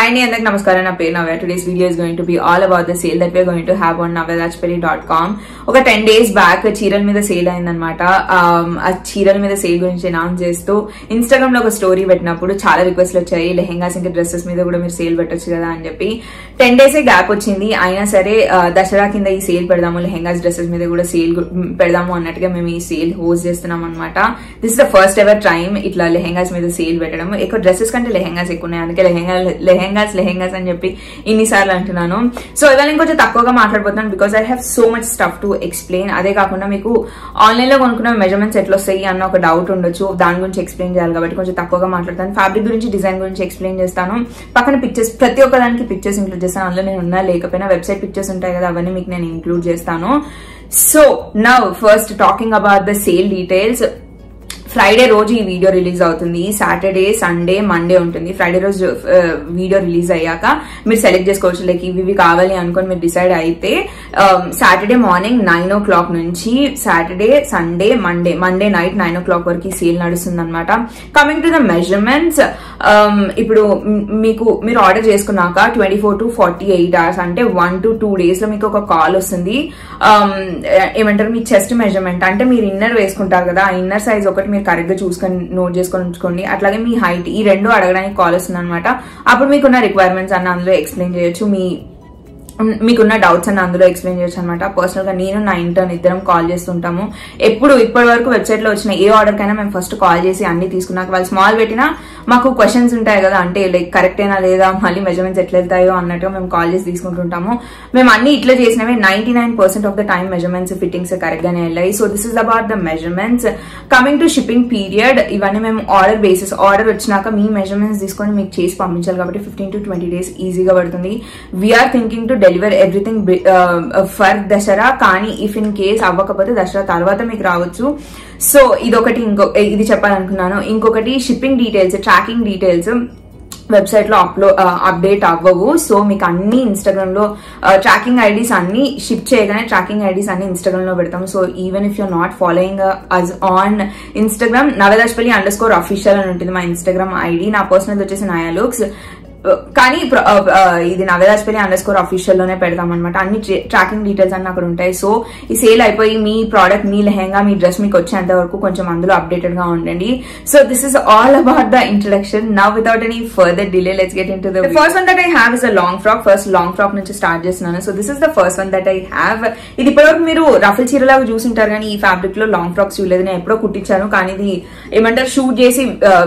Hi అండి అందరికి నమస్కారం. నా పేరు Navya. Today's video is going to be all about the sale that we going to have on Navyadashpalli dot com ఒక ten days back చీరల మీద సేల్ అయిందనమాట um, ఆ చీరల మీద సేల్ గురించి అనౌన్స్ చేస్తూ ఇన్స్టాగ్రామ్లో ఒక స్టోరీ పెట్టినప్పుడు చాలా రిక్వెస్ట్లు వచ్చాయి. లెహెంగాస్ ఇంకా డ్రెస్సెస్ మీద కూడా మీరు సేల్ పెట్టొచ్చు కదా అని చెప్పి. టెన్ డేస్ గ్యాప్ వచ్చింది. అయినా సరే దసరా కింద ఈ సేల్ పెడదాము లెహెంగాస్ డ్రెస్సెస్ మీద కూడా సేల్ పెడదాము అన్నట్టుగా మేము ఈ సేల్ హోస్ట్ చేస్తున్నాం అనమాట this the first ever time ఇట్లా లెహెంగాస్ మీద సేల్ పెట్టడం ఎక్కువ డ్రెస్సెస్ కంటే లెహెంగాస్ ఎక్కువ ఉన్నాయి. అందుకే లెహెంగా లెహెంగాస్ లెహెంగాస్ అని చెప్పి ఇన్నిసార్లు అంటున్నాను. సో ఇవాళ ఇంకొంచెం తక్కువగా మాట్లాడబోతున్నాను because I have so much stuff to explain అదే కాకుండా మీకు ఆన్లైన్లో కొనుక్కున్న మెజర్మెంట్స్ ఎట్లా వస్తాయి అన్న ఒక డౌట్ ఉండొచ్చు. దాని గురించి ఎక్స్ప్లెయిన్ చేయాలి కాబట్టి కొంచెం తక్కువగా మాట్లాడతాను. ఫ్యాబ్రిక్ గురించి డిజైన్ గురించి ఎక్స్ప్లెయిన్ చేస్తాను. పక్కన పిక్చర్స్ ప్రతి ఒక్క దానికి పిక్చర్స్ ఇంక్లూడ్ చేస్తాను. అందులో నేను ఉన్నా లేకపోయినా వెబ్సైట్ పిక్చర్స్ ఉంటాయి కదా అవన్నీ మీకు నేను ఇంక్లూడ్ చేస్తాను. So now first talking about the sale details Friday రోజు ఈ వీడియో రిలీజ్ అవుతుంది. సాటర్డే సండే మండే ఉంటుంది. ఫ్రైడే రోజు uh, వీడియో రిలీజ్ అయ్యాక మీరు సెలెక్ట్ చేసుకోవచ్చు. లైక్ ఇవి ఇవి కావాలి అనుకొని మీరు డిసైడ్ అయితే Saturday morning nine o'clock నుంచి Saturday Sunday Monday Monday night nine o'clock వరకు సేల్ నడుస్తుంది అనమాట కమింగ్ టు ద మెజర్మెంట్స్ ఇప్పుడు మీకు మీరు ఆర్డర్ చేసుకున్నాక twenty four to forty eight hours అంటే వన్ టు టూ డేస్లో మీకు ఒక కాల్ వస్తుంది. Um, uh, ఏమంటారు? మీ చెస్ట్ మెజర్మెంట్ అంటే మీరు ఇన్నర్ వేసుకుంటారు కదా ఆ ఇన్నర్ సైజ్ ఒకటి మీరు కరెక్ట్గా చూసుకొని నోట్ చేసుకొని ఉంచుకోండి. అట్లాగే మీ హైట్ ఈ రెండు అడగడానికి కాల్ వస్తుంది అనమాట అప్పుడు మీకున్న రిక్వైర్మెంట్స్ అన్న అందులో ఎక్స్ప్లెయిన్ చేయొచ్చు. మీ మీకున్న డౌట్స్ అన్న అందులో ఎక్స్ప్లెయిన్ చేయొచ్చు అనమాట పర్సనల్గా నేను నా ఇంటర్న్ ఇద్దరం కాల్ చేస్తుంటాము. ఎప్పుడు ఇప్పటి వరకు వెబ్సైట్లో వచ్చిన ఏ ఆర్డర్కైనా మేము ఫస్ట్ కాల్ చేసి అన్ని తీసుకున్నాక వాళ్ళు స్మాల్ పెట్టినా మాకు క్వశ్చన్స్ ఉంటాయి కదా అంటే లైక్ కరెక్ట్ అయినా లేదా మళ్ళీ మెజర్మెంట్స్ ఎట్లా వెళ్తాయో అన్నట్టుగా మేము కాల్ చేసి తీసుకుంటుంటాము. మేము అన్ని ఇట్లా చేసినవి ninety nine percent of the time measurements fittings correct గానే వెళ్ళాయి. So this is about the measurements coming to shipping period ఇవన్నీ మేము ఆర్డర్ బేసిస్ ఆర్డర్ వచ్చినాక మీ మెజర్మెంట్స్ తీసుకొని మీకు చేసి పంపించాలి కాబట్టి ఫిఫ్టీన్ టు ట్వంటీ డేస్ ఈజీగా పడుతుంది. We're thinking to deliver everything for Dussehra కానీ ఇఫ్ ఇన్ కేస్ అవ్వకపోతే దసరా తర్వాత మీకు రావచ్చు. సో ఇదొకటి ఇంకో ఇది చెప్పాలనుకున్నాను. ఇంకొకటి షిప్పింగ్ డీటెయిల్స్ ట్రాకింగ్ డీటెయిల్స్ వెబ్సైట్లో అప్లో అప్డేట్ అవ్వవు. సో మీకు అన్ని ఇన్స్టాగ్రామ్లో ట్రాకింగ్ ఐడీస్ అన్ని షిప్ చేయగానే ట్రాకింగ్ ఐడీస్ అన్ని ఇన్స్టాగ్రామ్లో పెడతాం. So even if you're not following us on Instagram Navyadashpalli underscore official అని ఉంటుంది మా ఇన్స్టాగ్రామ్ ఐడి నా పర్సనల్ వచ్చేసి నాయా లుక్స్ Uh, కానీ uh, uh, ఇది నవదాజ్పల్లి అండర్ స్కోర్ అఫీషియల్లోనే అనమాట అన్ని ట్రాకింగ్ డీటెయిల్స్ అన్నీ అక్కడ ఉంటాయి. సో ఈ సేల్ అయిపోయి మీ ప్రోడక్ట్ మీ లెహంగా మీ డ్రెస్ మీకు వచ్చేంత వరకు కొంచెం అందులో అప్డేటెడ్గా ఉండండి. So this is all about the introduction now without any further delay let's get into the first one that I have is a long frock first long frock నుంచి స్టార్ట్ చేస్తున్నాను. So this is the first one that I have ఇది ఇప్పటివరకు మీరు ruffle చీరలాగా చూసింటారు కానీ ఈ ఫ్యాబ్రిక్లో లాంగ్ ఫ్రాక్స్ చూడలేదు. నేను ఎప్పుడో కుట్టించాను కానీ ఇది ఏమంటారు షూట్ చేసి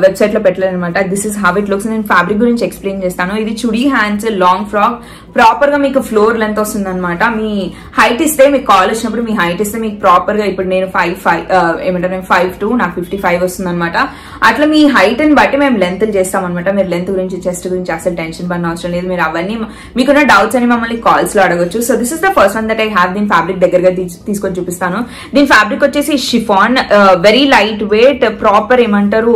వెబ్సైట్లో పెట్టలేదు అనమాట this is how it looks నేను ఫ్యాబ్రిక్ గురించి ఎక్స్ప్లెయిన్ చేస్తాను. ఇది చుడీ హ్యాండ్స్ లాంగ్ ఫ్రాక్. ప్రాపర్గా మీకు ఫ్లోర్ లెంత్ వస్తుంది అనమాట మీ హైట్ ఇస్తే మీకు కాల్ వచ్చినప్పుడు మీ హైట్ ఇస్తే మీకు ప్రాపర్గా ఇప్పుడు నేను ఫైవ్ ఫైవ్ ఏమంటారు నేను ఫైవ్ టూ నాకు ఫిఫ్టీ ఫైవ్ వస్తుంది అనమాట అట్లా మీ హైట్ని బట్టి మేము లెంత్ చేస్తాం అనమాట మీరు లెంత్ గురించి చెస్ట్ గురించి అసలు టెన్షన్ పడిన అవసరం లేదు. మీరు అవన్నీ మీకున్న డౌట్స్ అని మమ్మల్ని కాల్స్లో అడగొచ్చు. So this is the first one that I have దీని ఫ్యాబ్రిక్ దగ్గరగా తీసుకొని చూపిస్తాను. దీని ఫ్యాబ్రిక్ వచ్చేసి chiffon very light weight proper ఏమంటారు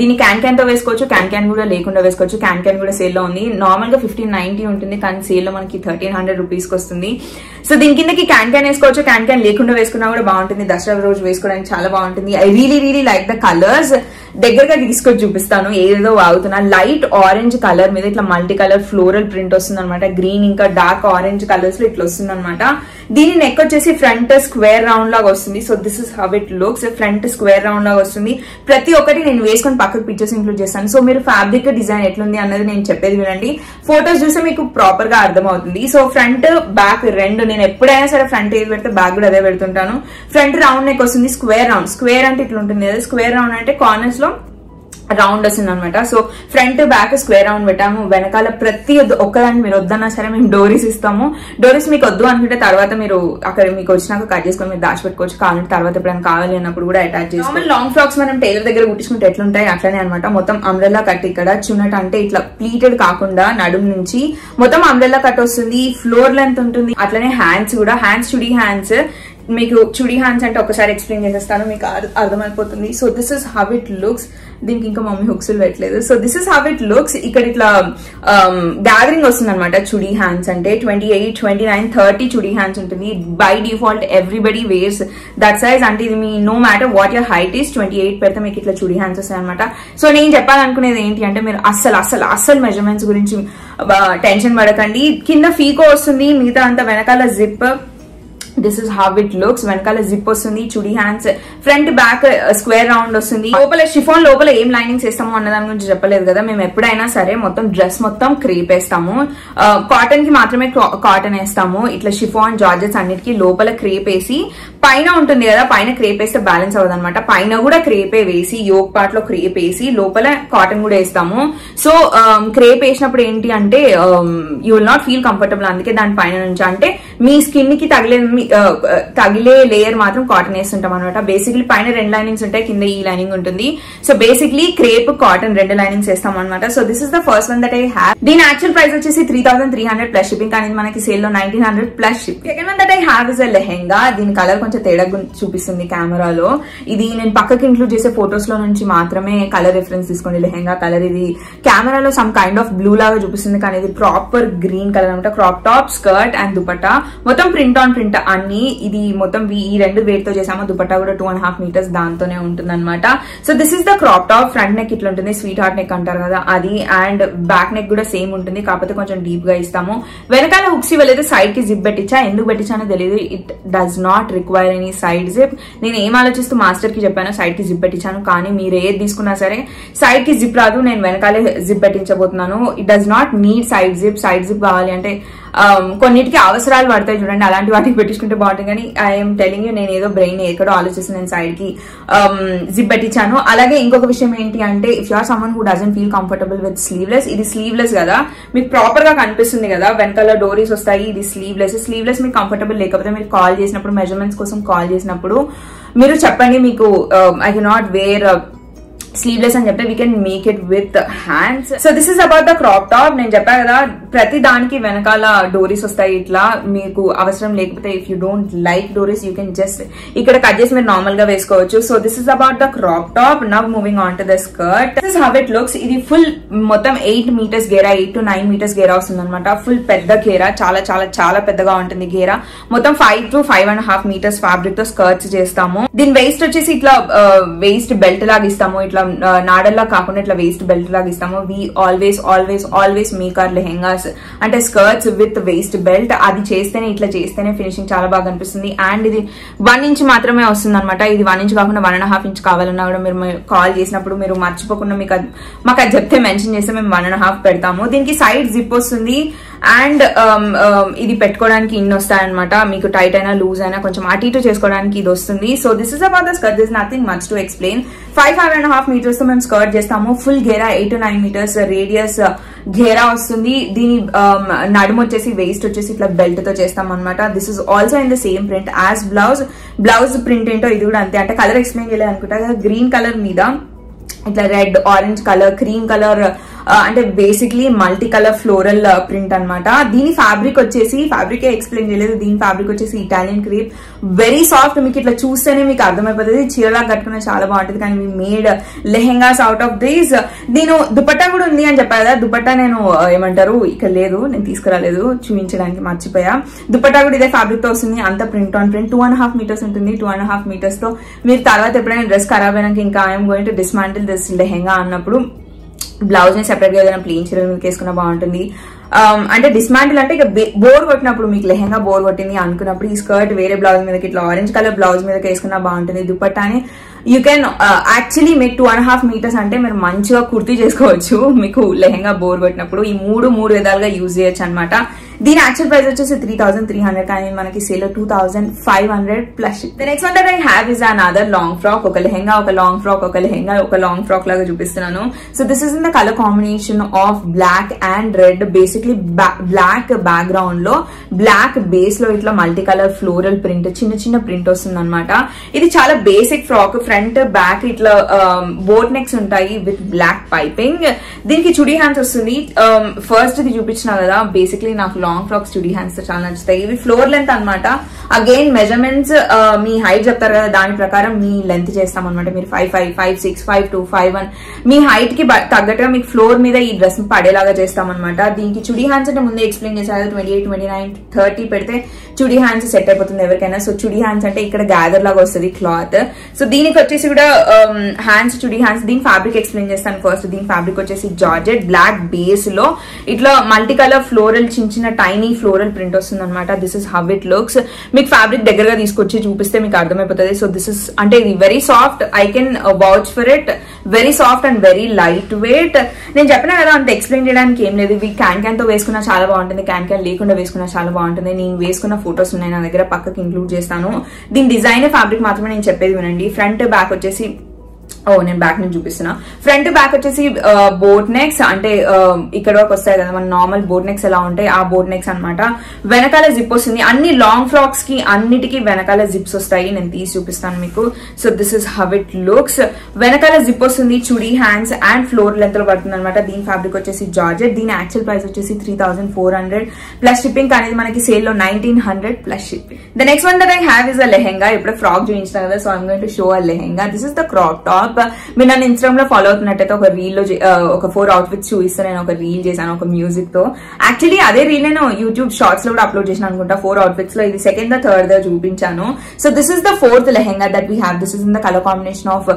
దీన్ని క్యాన్ క్యాన్తో వేసుకోవచ్చు. క్యాన్ క్యాన్ కూడా లేకుండా వేసుకోవచ్చు. క్యాన్ క్యాన్ కూడా సేల్లో ఉంది. నార్మల్గా ఫిఫ్టీన్ నైన్టీ ఉంటుంది కానీ సేల్లో మనకి థర్టీన్ హండ్రెడ్ రూపీస్కి వస్తుంది. సో దీని కిందకి క్యాన్ క్యాన్ వేసుకోవచ్చు క్యాన్ క్యాన్ లేకుండా వేసుకున్నా కూడా బాగుంటుంది. దసరా రోజు వేసుకోవడానికి చాలా బాగుంటుంది. I really really like the colours దగ్గరగా తీసుకొని చూపిస్తాను. ఏదో వాగుతున్నా. లైట్ ఆరెంజ్ కలర్ మీద ఇట్లా మల్టీ కలర్ ఫ్లోరల్ ప్రింట్ వస్తుంది అనమాట గ్రీన్ ఇంకా డార్క్ ఆరెంజ్ కలర్స్లో ఇట్లా వస్తుంది అనమాట దీని నెక్ వచ్చేసి ఫ్రంట్ స్క్వేర్ రౌండ్ లాగా వస్తుంది. So this is how it looks front square round లాగా వస్తుంది. ప్రతి ఒక్కటి నేను వేసుకొని పక్కకు పిక్చర్స్ ఇంక్లూడ్ చేస్తాను. సో మీరు ఫ్యాబ్రిక్ డిజైన్ ఎట్లుంది అనేది నేను చెప్పేది వినండి. ఫొటోస్ చూస్తే మీకు ప్రాపర్గా అర్థమవుతుంది. సో ఫ్రంట్ బ్యాక్ రెండు నేను ఎప్పుడైనా సరే ఫ్రంట్ ఏది పెడితే బ్యాక్ కూడా అదే పెడుతుంటాను. ఫ్రంట్ రౌండ్ నెక్ వస్తుంది స్క్వేర్ రౌండ్ స్క్వేర్ అంటే ఇట్లా ఉంటుంది కదా స్క్వేర్ రౌండ్ అంటే కార్నర్స్లో రౌండ్ వస్తుంది అనమాట so front back square round పెట్టాము. వెనకాల ప్రతి ఒక్కదాన్ని మీరు వద్దన్నా సరే మేము డోరీస్ ఇస్తాము. డోరీస్ మీకు వద్దు అనుకుంటే తర్వాత మీరు అక్కడ మీకు వచ్చినాక కట్ చేసుకొని మీరు దాచిపెట్టుకోవచ్చు కావాలంటే తర్వాత ఎప్పుడైనా కావాలి అన్నప్పుడు కూడా అటాచ్ చేసుకోవాలి లాంగ్ ఫ్రాక్స్ మనం టైలర్ దగ్గర కుట్టించుకుంటే ఎట్లుంటాయి? అట్లనే అనమాట. మొత్తం అంబ్రెల్లా కట్ ఇక్కడ. చున్నట్ అంటే ఇట్లా ప్లీటెడ్ కాకుండా నడుము నుంచి మొత్తం అంబ్రెల్లా కట్ వస్తుంది. ఫ్లోర్ లెంత్ ఉంటుంది. అట్లనే హ్యాండ్స్ కూడా. హ్యాండ్స్ చుడి హ్యాండ్స్ మీకు చుడి హ్యాండ్స్ అంటే ఒకసారి ఎక్స్ప్లెయిన్ చేసేస్తాను మీకు అర్థమైపోతుంది. So this is how it looks దీనికి ఇంకా మమ్మీ హుక్స్ పెట్టలేదు. So this is how it looks ఇక్కడ ఇట్లా um, గ్యాదరింగ్ వస్తుంది అనమాట చుడి హ్యాండ్స్ అంటే. Twenty eight twenty nine thirty చుడి hands ఉంటుంది. By default everybody wears that size అంటే ఇది మీ no matter what your height is twenty eight పెడితే మీకు ఇట్లా చుడి హ్యాండ్స్ వస్తాయి అనమాట సో నేను చెప్పాలనుకునేది ఏంటి అంటే మీరు అస్సలు అస్సలు అస్సలు మెజర్మెంట్స్ గురించి uh, టెన్షన్ పడకండి. కింద ఫీకో వస్తుంది మిగతా అంతా వెనకాల zip this is how it looks వెనకాల జిప్ వస్తుంది చుడి hands front back square round వస్తుంది. లోపల షిఫాన్ లోపల ఏం లైనింగ్స్ వేస్తాము అన్న దాని గురించి చెప్పలేదు కదా. మేము ఎప్పుడైనా సరే మొత్తం డ్రెస్ మొత్తం క్రేప్ వేస్తాము. Uh, కాటన్కి మాత్రమే కాటన్ వేస్తాము. ఇట్లా షిఫాన్ జార్జెస్ అన్నిటికీ లోపల క్రేప్ వేసి పైన ఉంటుంది కదా పైన క్రేప్ వేస్తే బ్యాలెన్స్ అవ్వదు అనమాట పైన కూడా క్రేపే వేసి యోగ్ పార్ట్లో క్రేప్ వేసి లోపల కాటన్ కూడా వేస్తాము. సో క్రేప్ um, వేసినప్పుడు ఏంటి అంటే you will not feel comfortable అందుకే దాని పైన నుంచి. అంటే మీ స్కిన్కి తగిలే తగిలే లేయర్ మాత్రం కాటన్ వేస్తుంటాం అనమాట బేసిక్లీ పైన రెండు లైనింగ్స్ ఉంటాయి కింద ఈ లైనింగ్ ఉంటుంది. సో బేసిక్లీ క్రేప్ కాటన్ రెండు లైనింగ్స్ వేస్తాం అనమాట so this is the first one that I have దీని యాక్చువల్ ప్రైస్ వచ్చేసి three thousand three hundred plus shipping కానీ మనకి సేల్లో nineteen hundred plus ship second one that I have is a lehenga దీని colour కొంచెం తేడా చూపిస్తుంది కెమెరాలో ఇది నేను పక్కకి ఇంక్లూడ్ చేసే ఫొటోస్లో నుంచి మాత్రమే కలర్ రిఫరెన్స్ తీసుకోండి. లెహెంగా కలర్ ఇది కెమెరాలో సమ్ కైండ్ ఆఫ్ బ్లూ లాగా చూపిస్తుంది. కానీ ఇది ప్రాపర్ గ్రీన్ కలర్ అనమాట crop top skirt and dupatta మొత్తం ప్రింట్ ఆన్ ప్రింట్ అన్ని ఇది మొత్తం ఈ రెండు వేట్తో చేసాము దుపట్టా కూడా టూ అండ్ హాఫ్ మీటర్స్ దాంతోనే ఉంటుంది అనమాట so this is the crop top front neck ఇట్లా ఉంటుంది స్వీట్ హార్ట్ నెక్ అంటారు కదా అది. అండ్ బ్యాక్ నెక్ కూడా సేమ్ ఉంటుంది కాకపోతే కొంచెం డీప్గా ఇస్తాము. వెనకాల హుక్స్ ఇవ్వలేదు సైడ్కి జిప్ పెట్టించా. ఎందుకు పెట్టించానో తెలియదు it does not require any side zip నేను ఏం ఆలోచిస్తూ మాస్టర్కి చెప్పాను సైడ్కి జిప్ పెట్టించాను. కానీ మీరు ఏది తీసుకున్నా సరే సైడ్కి జిప్ రాదు. నేను వెనకాలే zip పెట్టించబోతున్నాను. It does not need side zip side zip కావాలి అంటే um, కొన్నిటికి అవసరాలు పడతాయి చూడండి అలాంటి వాటికి పెట్టించుకుంటే బాగుంటుంది. కానీ ఐఎమ్ టెలింగ్ యూ నేను ఏదో బ్రెయిన్ ఎక్కడో ఆలోచిస్తే నేను సైడ్కి um, జిప్ పెట్టించాను. అలాగే ఇంకొక విషయం ఏంటి అంటే if you're someone who doesn't feel comfortable with sleeveless ఇది స్లీవ్లెస్ కదా మీకు ప్రాపర్గా కనిపిస్తుంది కదా వెనకాల డోరీస్ వస్తాయి ఇది స్లీవ్లెస్ స్లీవ్లెస్ మీకు కంఫర్టబుల్ లేకపోతే మీరు కాల్ చేసినప్పుడు మెజర్మెంట్స్ కోసం కాల్ చేసినప్పుడు మీరు చెప్పండి మీకు I cannot not wear sleeveless అని చెప్పి we can make it with hands so this is about the crop top నేను చెప్పా కదా ప్రతి దానికి వెనకాల డోరీస్ వస్తాయి. ఇట్లా మీకు అవసరం లేకపోతే if you don't like doris you can just ఇక్కడ కట్ చేసి మీరు నార్మల్గా వేసుకోవచ్చు. So this is about the crop top now moving on to the skirt this is how it looks ఇది ఫుల్ మొత్తం ఎయిట్ మీటర్స్ గేరా ఎయిట్ టు నైన్ మీటర్స్ గేరా వస్తుంది అనమాట ఫుల్ పెద్ద గేరా. చాలా చాలా చాలా పెద్దగా ఉంటుంది గేరా. మొత్తం five to five and half metres ఫ్యాబ్రిక్తో skirts చేస్తాము. దీని వేస్ట్ వచ్చేసి ఇట్లా uh, వేస్ట్ బెల్ట్ లాగా ఇస్తాము. ఇట్లా Um, uh, నాడల్లా కాకుండా ఇట్లా వేస్ట్ బెల్ట్ లాగా ఇస్తాము. We always always always make our lehengas అంటే స్కర్ట్స్ విత్ వేస్ట్ బెల్ట్ అది చేస్తేనే ఇట్లా చేస్తేనే ఫినిషింగ్ చాలా బాగా అనిపిస్తుంది. అండ్ ఇది వన్ ఇంచ్ మాత్రమే వస్తుంది అనమాట ఇది వన్ ఇంచ్ కాకుండా వన్ అండ్ హాఫ్ ఇంచ్ కావాలన్నా కూడా మీరు కాల్ చేసినప్పుడు మీరు మర్చిపోకుండా మీకు మాకు అది చెప్తే మెన్షన్ చేస్తే మేము వన్ అండ్ హాఫ్ పెడతాము. దీనికి సైడ్ జిప్ వస్తుంది. అండ్ um, um, ఇది పెట్టుకోవడానికి ఇన్ని వస్తాయన్నమాట. మీకు టైట్ అయినా లూజ్ అయినా కొంచెం అటు ఇటు చేసుకోవడానికి ఇది వస్తుంది. So this is about the skirt this nothing much to explain five five and half మీటర్స్తో మేము స్కర్ట్ చేస్తాము. Full Gera eight to nine metres radius ఘేరా వస్తుంది. దీని um, నడుము వచ్చేసి వేస్ట్ వచ్చేసి ఇట్లా బెల్ట్తో చేస్తాం అనమాట this is also in the same print as blouse blouse print ఏంటో ఇది కూడా అంతే. అంటే కలర్ ఎక్స్ప్లెయిన్ చేయలేదు అనుకుంటా గ్రీన్ కలర్ మీద ఇట్లా red orange colour cream colour అంటే basically multi colour floral print అనమాట దీని ఫ్యాబ్రిక్ వచ్చేసి ఫ్యాబ్రిక్ ఎక్స్ప్లెయిన్ చేయలేదు. దీని ఫ్యాబ్రిక్ వచ్చేసి ఇటాలియన్ క్రీప్ వెరీ సాఫ్ట్ మీకు ఇట్లా చూస్తేనే మీకు అర్థమైపోతుంది. చీరలా కట్టుకున్న చాలా బాగుంటుంది. కానీ మీ made lehengas out of these నేను దుపట్టా కూడా ఉంది అని చెప్పా కదా. దుపట్టా నేను ఏమంటారు ఇక్కడ లేదు నేను తీసుకురాలేదు. చూపించడానికి మర్చిపోయా. దుపట్టా కూడా ఇదే ఫ్యాబ్రిక్తో వస్తుంది. అంత print on print two and half meters ఉంటుంది. టూ అండ్ హాఫ్ మీటర్స్తో. మీరు తర్వాత ఎప్పుడైనా డ్రెస్ ఖరాబ్ అయినాక ఇంకా I'm going to dismantle this lehenga అన్నప్పుడు బ్లౌజ్ని సెపరేట్గా ఏదైనా ప్లేన్ చీర మీద వేసుకున్నా బాగుంటుంది. Um, అంటే డిస్మాంటిల్ అంటే ఇక బోర్ కొట్టినప్పుడు మీకు లెహంగా బోర్ కొట్టింది అనుకున్నప్పుడు ఈ స్కర్ట్ వేరే బ్లౌజ్ మీదకి ఇట్లా ఆరెంజ్ కలర్ బ్లౌజ్ మీదకి వేసుకున్నా బాగుంటుంది. దుపట్టాని యూ కెన్ యాక్చువల్లీ మీకు టూ అండ్ హాఫ్ మీటర్స్ అంటే మీరు మంచిగా కుర్తీ చేసుకోవచ్చు. మీకు లెహంగా బోర్ కొట్టినప్పుడు ఈ మూడు మూడు విధాలుగా యూజ్ చేయొచ్చు అనమాట దీని యాక్చువల్ ప్రైస్ వచ్చేసి త్రీ థౌసండ్ త్రీ హండ్రెడ్ కానీ మనకి sale two thousand five hundred plus the next one that I have is an other long frock ఒక లెహెంగా ఒక లాంగ్ ఫ్రాక్ ఒక లెహెంగా ఒక లాంగ్ ఫ్రాక్ లాగా చూపిస్తున్నాను. So this is in the colour combination of black and red basically black బ్యాక్గ్రౌండ్లో black బేస్లో ఇట్లా multi colour floral print చిన్న చిన్న ప్రింట్ వస్తుంది అనమాట ఇది చాలా బేసిక్ ఫ్రాక్ ఫ్రంట్ బ్యాక్ ఇట్లా um, బోట్ నెక్స్ ఉంటాయి విత్ బ్లాక్ పైపింగ్ దీనికి చుడీ హ్యాండ్స్ వస్తుంది. Um, ఫస్ట్ ఇది చూపించిన కదా బేసిక్లీ నాకు లాంగ్ ఫ్రాక్స్ చుడీ హ్యాండ్స్ చాలా నచ్చుతాయి ఇవి ఫ్లోర్ లెంత్ అనమాట అగైన్ మెజర్మెంట్స్ మీ హైట్ చెప్తారు కదా దాని ప్రకారం మీ లెంత్ చేస్తాం అనమాట మీరు five five five six five two five one మీ హైట్కి తగ్గట్టుగా మీకు ఫ్లోర్ మీద ఈ డ్రెస్ పడేలాగా చేస్తాం అనమాట దీనికి చుడీ హ్యాండ్స్ అంటే ముందే ఎక్స్ప్లెయిన్ చేశారు twenty eight twenty nine thirty పెడితే చుడీ హ్యాండ్స్ సెట్ అయిపోతుంది ఎవరికైనా. సో చుడీ హ్యాండ్స్ అంటే ఇక్కడ గ్యాదర్ లాగా వస్తుంది క్లాత్ సో దీనికి వచ్చేసి కూడా హ్యాండ్స్ చుడీ హ్యాండ్స్ దీని ఫ్యాబ్రిక్ ఎక్స్ప్లెయిన్ చేస్తాను ఫస్ట్ దీని ఫ్యాబ్రిక్ వచ్చేసి జార్జెట్ బ్లాక్ బేస్లో ఇట్లా మల్టీ కలర్ ఫ్లోరల్ చిన్న చిన్న టైనీ ఫ్లోరల్ ప్రింట్ వస్తుంది అనమాట this is how it looks మీకు ఫ్యాబ్రిక్ దగ్గరగా తీసుకొచ్చి చూపిస్తే మీకు అర్థమైపోతుంది. సో దిస్ ఇస్ అంటే ఇది very soft I can watch for it very soft and very light weight నేను చెప్పిన కదా అంత ఎక్స్ప్లెయిన్ చేయడానికి ఏం లేదు. ఇవి క్యాన్ క్యాన్తో వేసుకున్నా చాలా బాగుంటుంది. క్యాన్ క్యాన్ లేకుండా వేసుకున్నా చాలా బాగుంటుంది. నేను వేసుకున్న ఫొటోస్ ఉన్నాయి నా దగ్గర పక్కకి ఇంక్లూడ్ చేస్తాను. దీని డిజైన్ ఫ్యాబ్రిక్ మాత్రమే నేను చెప్పేది వినండి. ఫ్రంట్ బ్యాక్ వచ్చేసి ఓ నేను బ్యాక్ నుంచి చూపిస్తున్నా. ఫ్రంట్ బ్యాక్ వచ్చేసి బోట్ నెక్స్ అంటే ఇక్కడ వరకు వస్తాయి కదా మన నార్మల్ బోట్ నెక్స్ ఎలా ఉంటాయి ఆ బోట్ నెక్స్ అన్నమాట. వెనకాల జిప్ వస్తుంది. అన్ని లాంగ్ ఫ్రాక్స్కి అన్నిటికీ వెనకాల జిప్స్ వస్తాయి. నేను తీసి చూపిస్తాను మీకు. So this is how it looks వెనకాల జిప్ వస్తుంది చుడి హ్యాండ్స్ అండ్ ఫ్లోర్ లెంత్లో పడుతుంది అనమాట దీని ఫ్యాబ్రిక్ వచ్చేసి జార్జెట్ దీని యాక్చువల్ ప్రైస్ వచ్చేసి three thousand four hundred plus shipping అనేది మనకి సేల్లో nineteen hundred plus shipping the next one that I have is a lehenga ఇప్పుడు ఫ్రాక్ చూపించిన కదా so I'm going to show a lehenga this is the crop top మీరు నన్ను ఇన్స్టాగ్రామ్లో follow అవుతున్నట్టయితే ఒక రీల్లో ఒక ఫోర్ అవుట్ఫిట్స్ చూపిస్తాను నేను ఒక రీల్ చేశాను ఒక మ్యూజిక్తో. యాక్చువల్లీ అదే రీల్ నేను యూట్యూబ్ షార్ట్స్లో కూడా అప్లోడ్ చేసిన అనుకుంటా ఫోర్ అవుట్ఫిట్స్లో. ఇది సెకండ్ ద థర్డ్ దా చూపించాను. So this is the fourth lehenga that we have this is in the colour combination of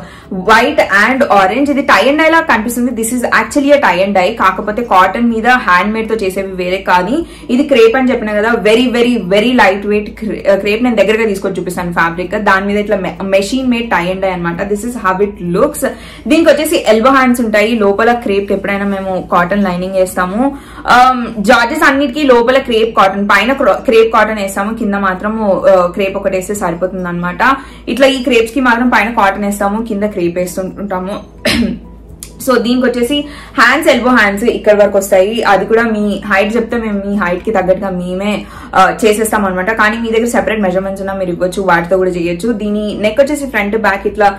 white and orange ఇది టై అండ్ డై లా కనిపిస్తుంది. This is actually tie and dye కాకపోతే cotton మీద hand మేడ్తో చేసేవి వేరే కానీ ఇది క్రేప్ అని చెప్పిన కదా very very very light weight crepe నేను దగ్గరగా తీసుకొని చూపిస్తాను ఫ్యాబ్రిక్ దాని మీద ఇట్లా machine made tie and dye అనమాట this is how it looks దీనికి వచ్చేసి ఎల్బో హ్యాండ్స్ ఉంటాయి. లోపల క్రేప్ ఎప్పుడైనా మేము కాటన్ లైనింగ్ వేస్తాము. Um, జార్జెస్ అన్నిటికీ లోపల క్రేప్ కాటన్ పైన క్రేప్ కాటన్ వేస్తాము. కింద మాత్రము uh, క్రేప్ ఒకటి వేస్తే సరిపోతుంది అనమాట ఇట్లా ఈ క్రేప్స్కి మాత్రం పైన కాటన్ వేస్తాము. కింద క్రేప్ వేస్తుంటాము. సో దీనికి వచ్చేసి హ్యాండ్స్ ఎల్బో హ్యాండ్స్ ఇక్కడ వరకు వస్తాయి. అది కూడా మీ హైట్ చెప్తే మేము మీ హైట్కి తగ్గట్టుగా మేమే చేసేస్తాం అనమాట కానీ మీ దగ్గర సెపరేట్ మెజర్మెంట్స్ ఉన్నా మీరు ఇవ్వచ్చు వాటితో కూడా చేయొచ్చు. దీని నెక్ వచ్చేసి ఫ్రంట్ బ్యాక్ ఇట్లా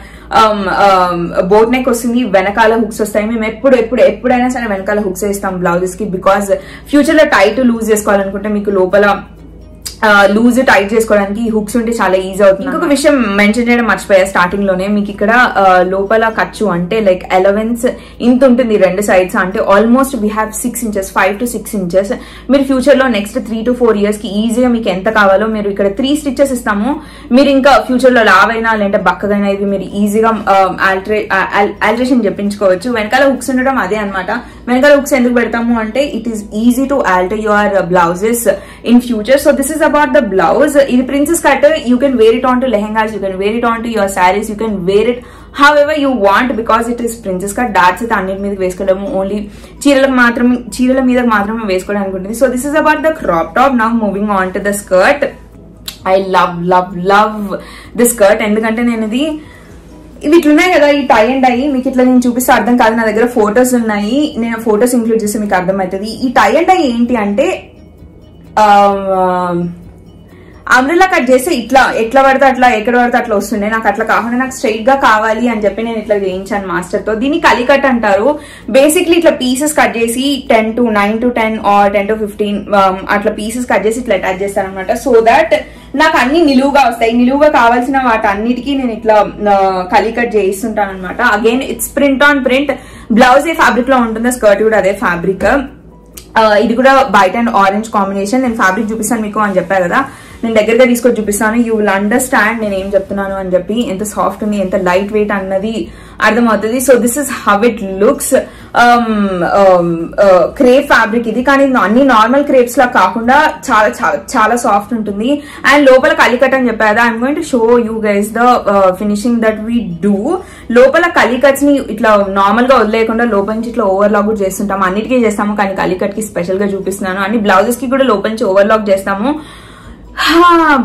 బోట్ నెక్ వస్తుంది. వెనకాల హుక్స్ వస్తాయి. మేము ఎప్పుడు ఎప్పుడు ఎప్పుడైనా సరే వెనకాల హుక్స్ వేస్తాం బ్లౌజెస్కి బికాస్ ఫ్యూచర్లో టైట్ లూజ్ చేసుకోవాలనుకుంటే మీకు లోపల లూజ్ టైట్ చేసుకోవడానికి హుక్స్ ఉంటే చాలా ఈజీ అవుతుంది. ఇంకొక విషయం మెన్షన్ చేయడం మర్చిపోయా స్టార్టింగ్లోనే. మీకు ఇక్కడ లోపల ఖర్చు అంటే లైక్ ఎలవెన్స్ ఇంత ఉంటుంది రెండు సైడ్స్ అంటే almost we have six inches five to six inches మీరు ఫ్యూచర్లో నెక్స్ట్ త్రీ టు ఫోర్ ఇయర్స్కి ఈజీగా మీకు ఎంత కావాలో మీరు ఇక్కడ త్రీ స్టిచెస్ ఇస్తాము. మీరు ఇంకా ఫ్యూచర్లో లావ్ అయినా లేదంటే బక్కగైనా ఇవి మీరు ఈజీగా ఆల్ట్రేషన్ చెప్పించుకోవచ్చు. వెనకాల హుక్స్ ఉండడం అదే అన్నమాట. వెనకాల హుక్స్ ఎందుకు పెడతాము అంటే it is easy to alter your blouses in future so this is about the blouse ఇది princess cut you can wear it on to lehengas you can wear it on to your saris you can wear it however you want because it princess cut darts అయితే అన్నిటి మీద వేసుకోవడము only చీరలకు మాత్రమే చీరల మీద మాత్రమే వేసుకోవడానికి ఉంటుంది so this is about the crop top now moving on to the skirt I love love love the skirt ఎందుకంటే నేను ఇది ఇవి ఇట్లున్నాయి కదా ఈ టై అండ్ అయ్యి మీకు ఇట్లా నేను చూపిస్తే అర్థం కాదు. నా దగ్గర ఫొటోస్ ఉన్నాయి. నేను ఫొటోస్ ఇంక్లూడ్ చేస్తే మీకు అర్థమవుతుంది. ఈ టై అండ్ అయ్యి ఏంటి అంటే Um, um, అమ్రిలా కట్ చేస్తే ఇట్లా ఎట్లా పడితే అట్లా ఎక్కడ పడితే అట్లా వస్తుండే. నాకు అట్లా కాకుండా నాకు స్ట్రైట్గా కావాలి అని చెప్పి నేను ఇట్లా చేయించాను మాస్టర్తో. దీన్ని కలికట్ అంటారు. బేసిక్లీ ఇట్లా పీసెస్ కట్ చేసి ten to nine to ten or ten to fifteen అట్లా పీసెస్ కట్ చేసి ఇట్లా అటాచ్ చేస్తాను అనమాట సో దట్ నాకు అన్ని నిలువుగా వస్తాయి. నిలువుగా కావాల్సిన వాటి అన్నిటికీ నేను ఇట్లా కలికట్ చేయిస్తుంటాను అనమాట again it's print on print blouse ఏ ఫ్యాబ్రిక్లో ఉంటుందో? స్కర్ట్ కూడా అదే ఫ్యాబ్రిక్ ఇది కూడా వైట్ అండ్ ఆరెంజ్ కాంబినేషన్ నేను ఫ్యాబ్రిక్ చూపిస్తాను మీకు అని చెప్పారు కదా. నేను దగ్గరగా తీసుకొని చూపిస్తాను. యూ విల్ అండర్స్టాండ్ నేను ఏం చెప్తున్నాను అని చెప్పి ఎంత సాఫ్ట్ ఉంది ఎంత లైట్ వెయిట్ అన్నది అర్థమవుతుంది. So this is how it looks crepe fabric ఇది. కానీ అన్ని నార్మల్ క్రేప్స్ లా కాకుండా చాలా చాలా చాలా సాఫ్ట్ ఉంటుంది. అండ్ లోపల కలికట్ అని చెప్పారు. కదా I'm going to show you guys the finishing that we do లోపల కలికట్స్ని ఇట్లా నార్మల్గా వదిలేయకుండా లోపల నుంచి ఇట్లా ఓవర్లాక్ కూడా చేస్తుంటాము. అన్నిటికీ చేస్తాము. కానీ కలికట్కి స్పెషల్గా చూపిస్తున్నాను. అన్ని బ్లౌజెస్కి కూడా లోపల నుంచి ఓవర్లాక్ చేస్తాము.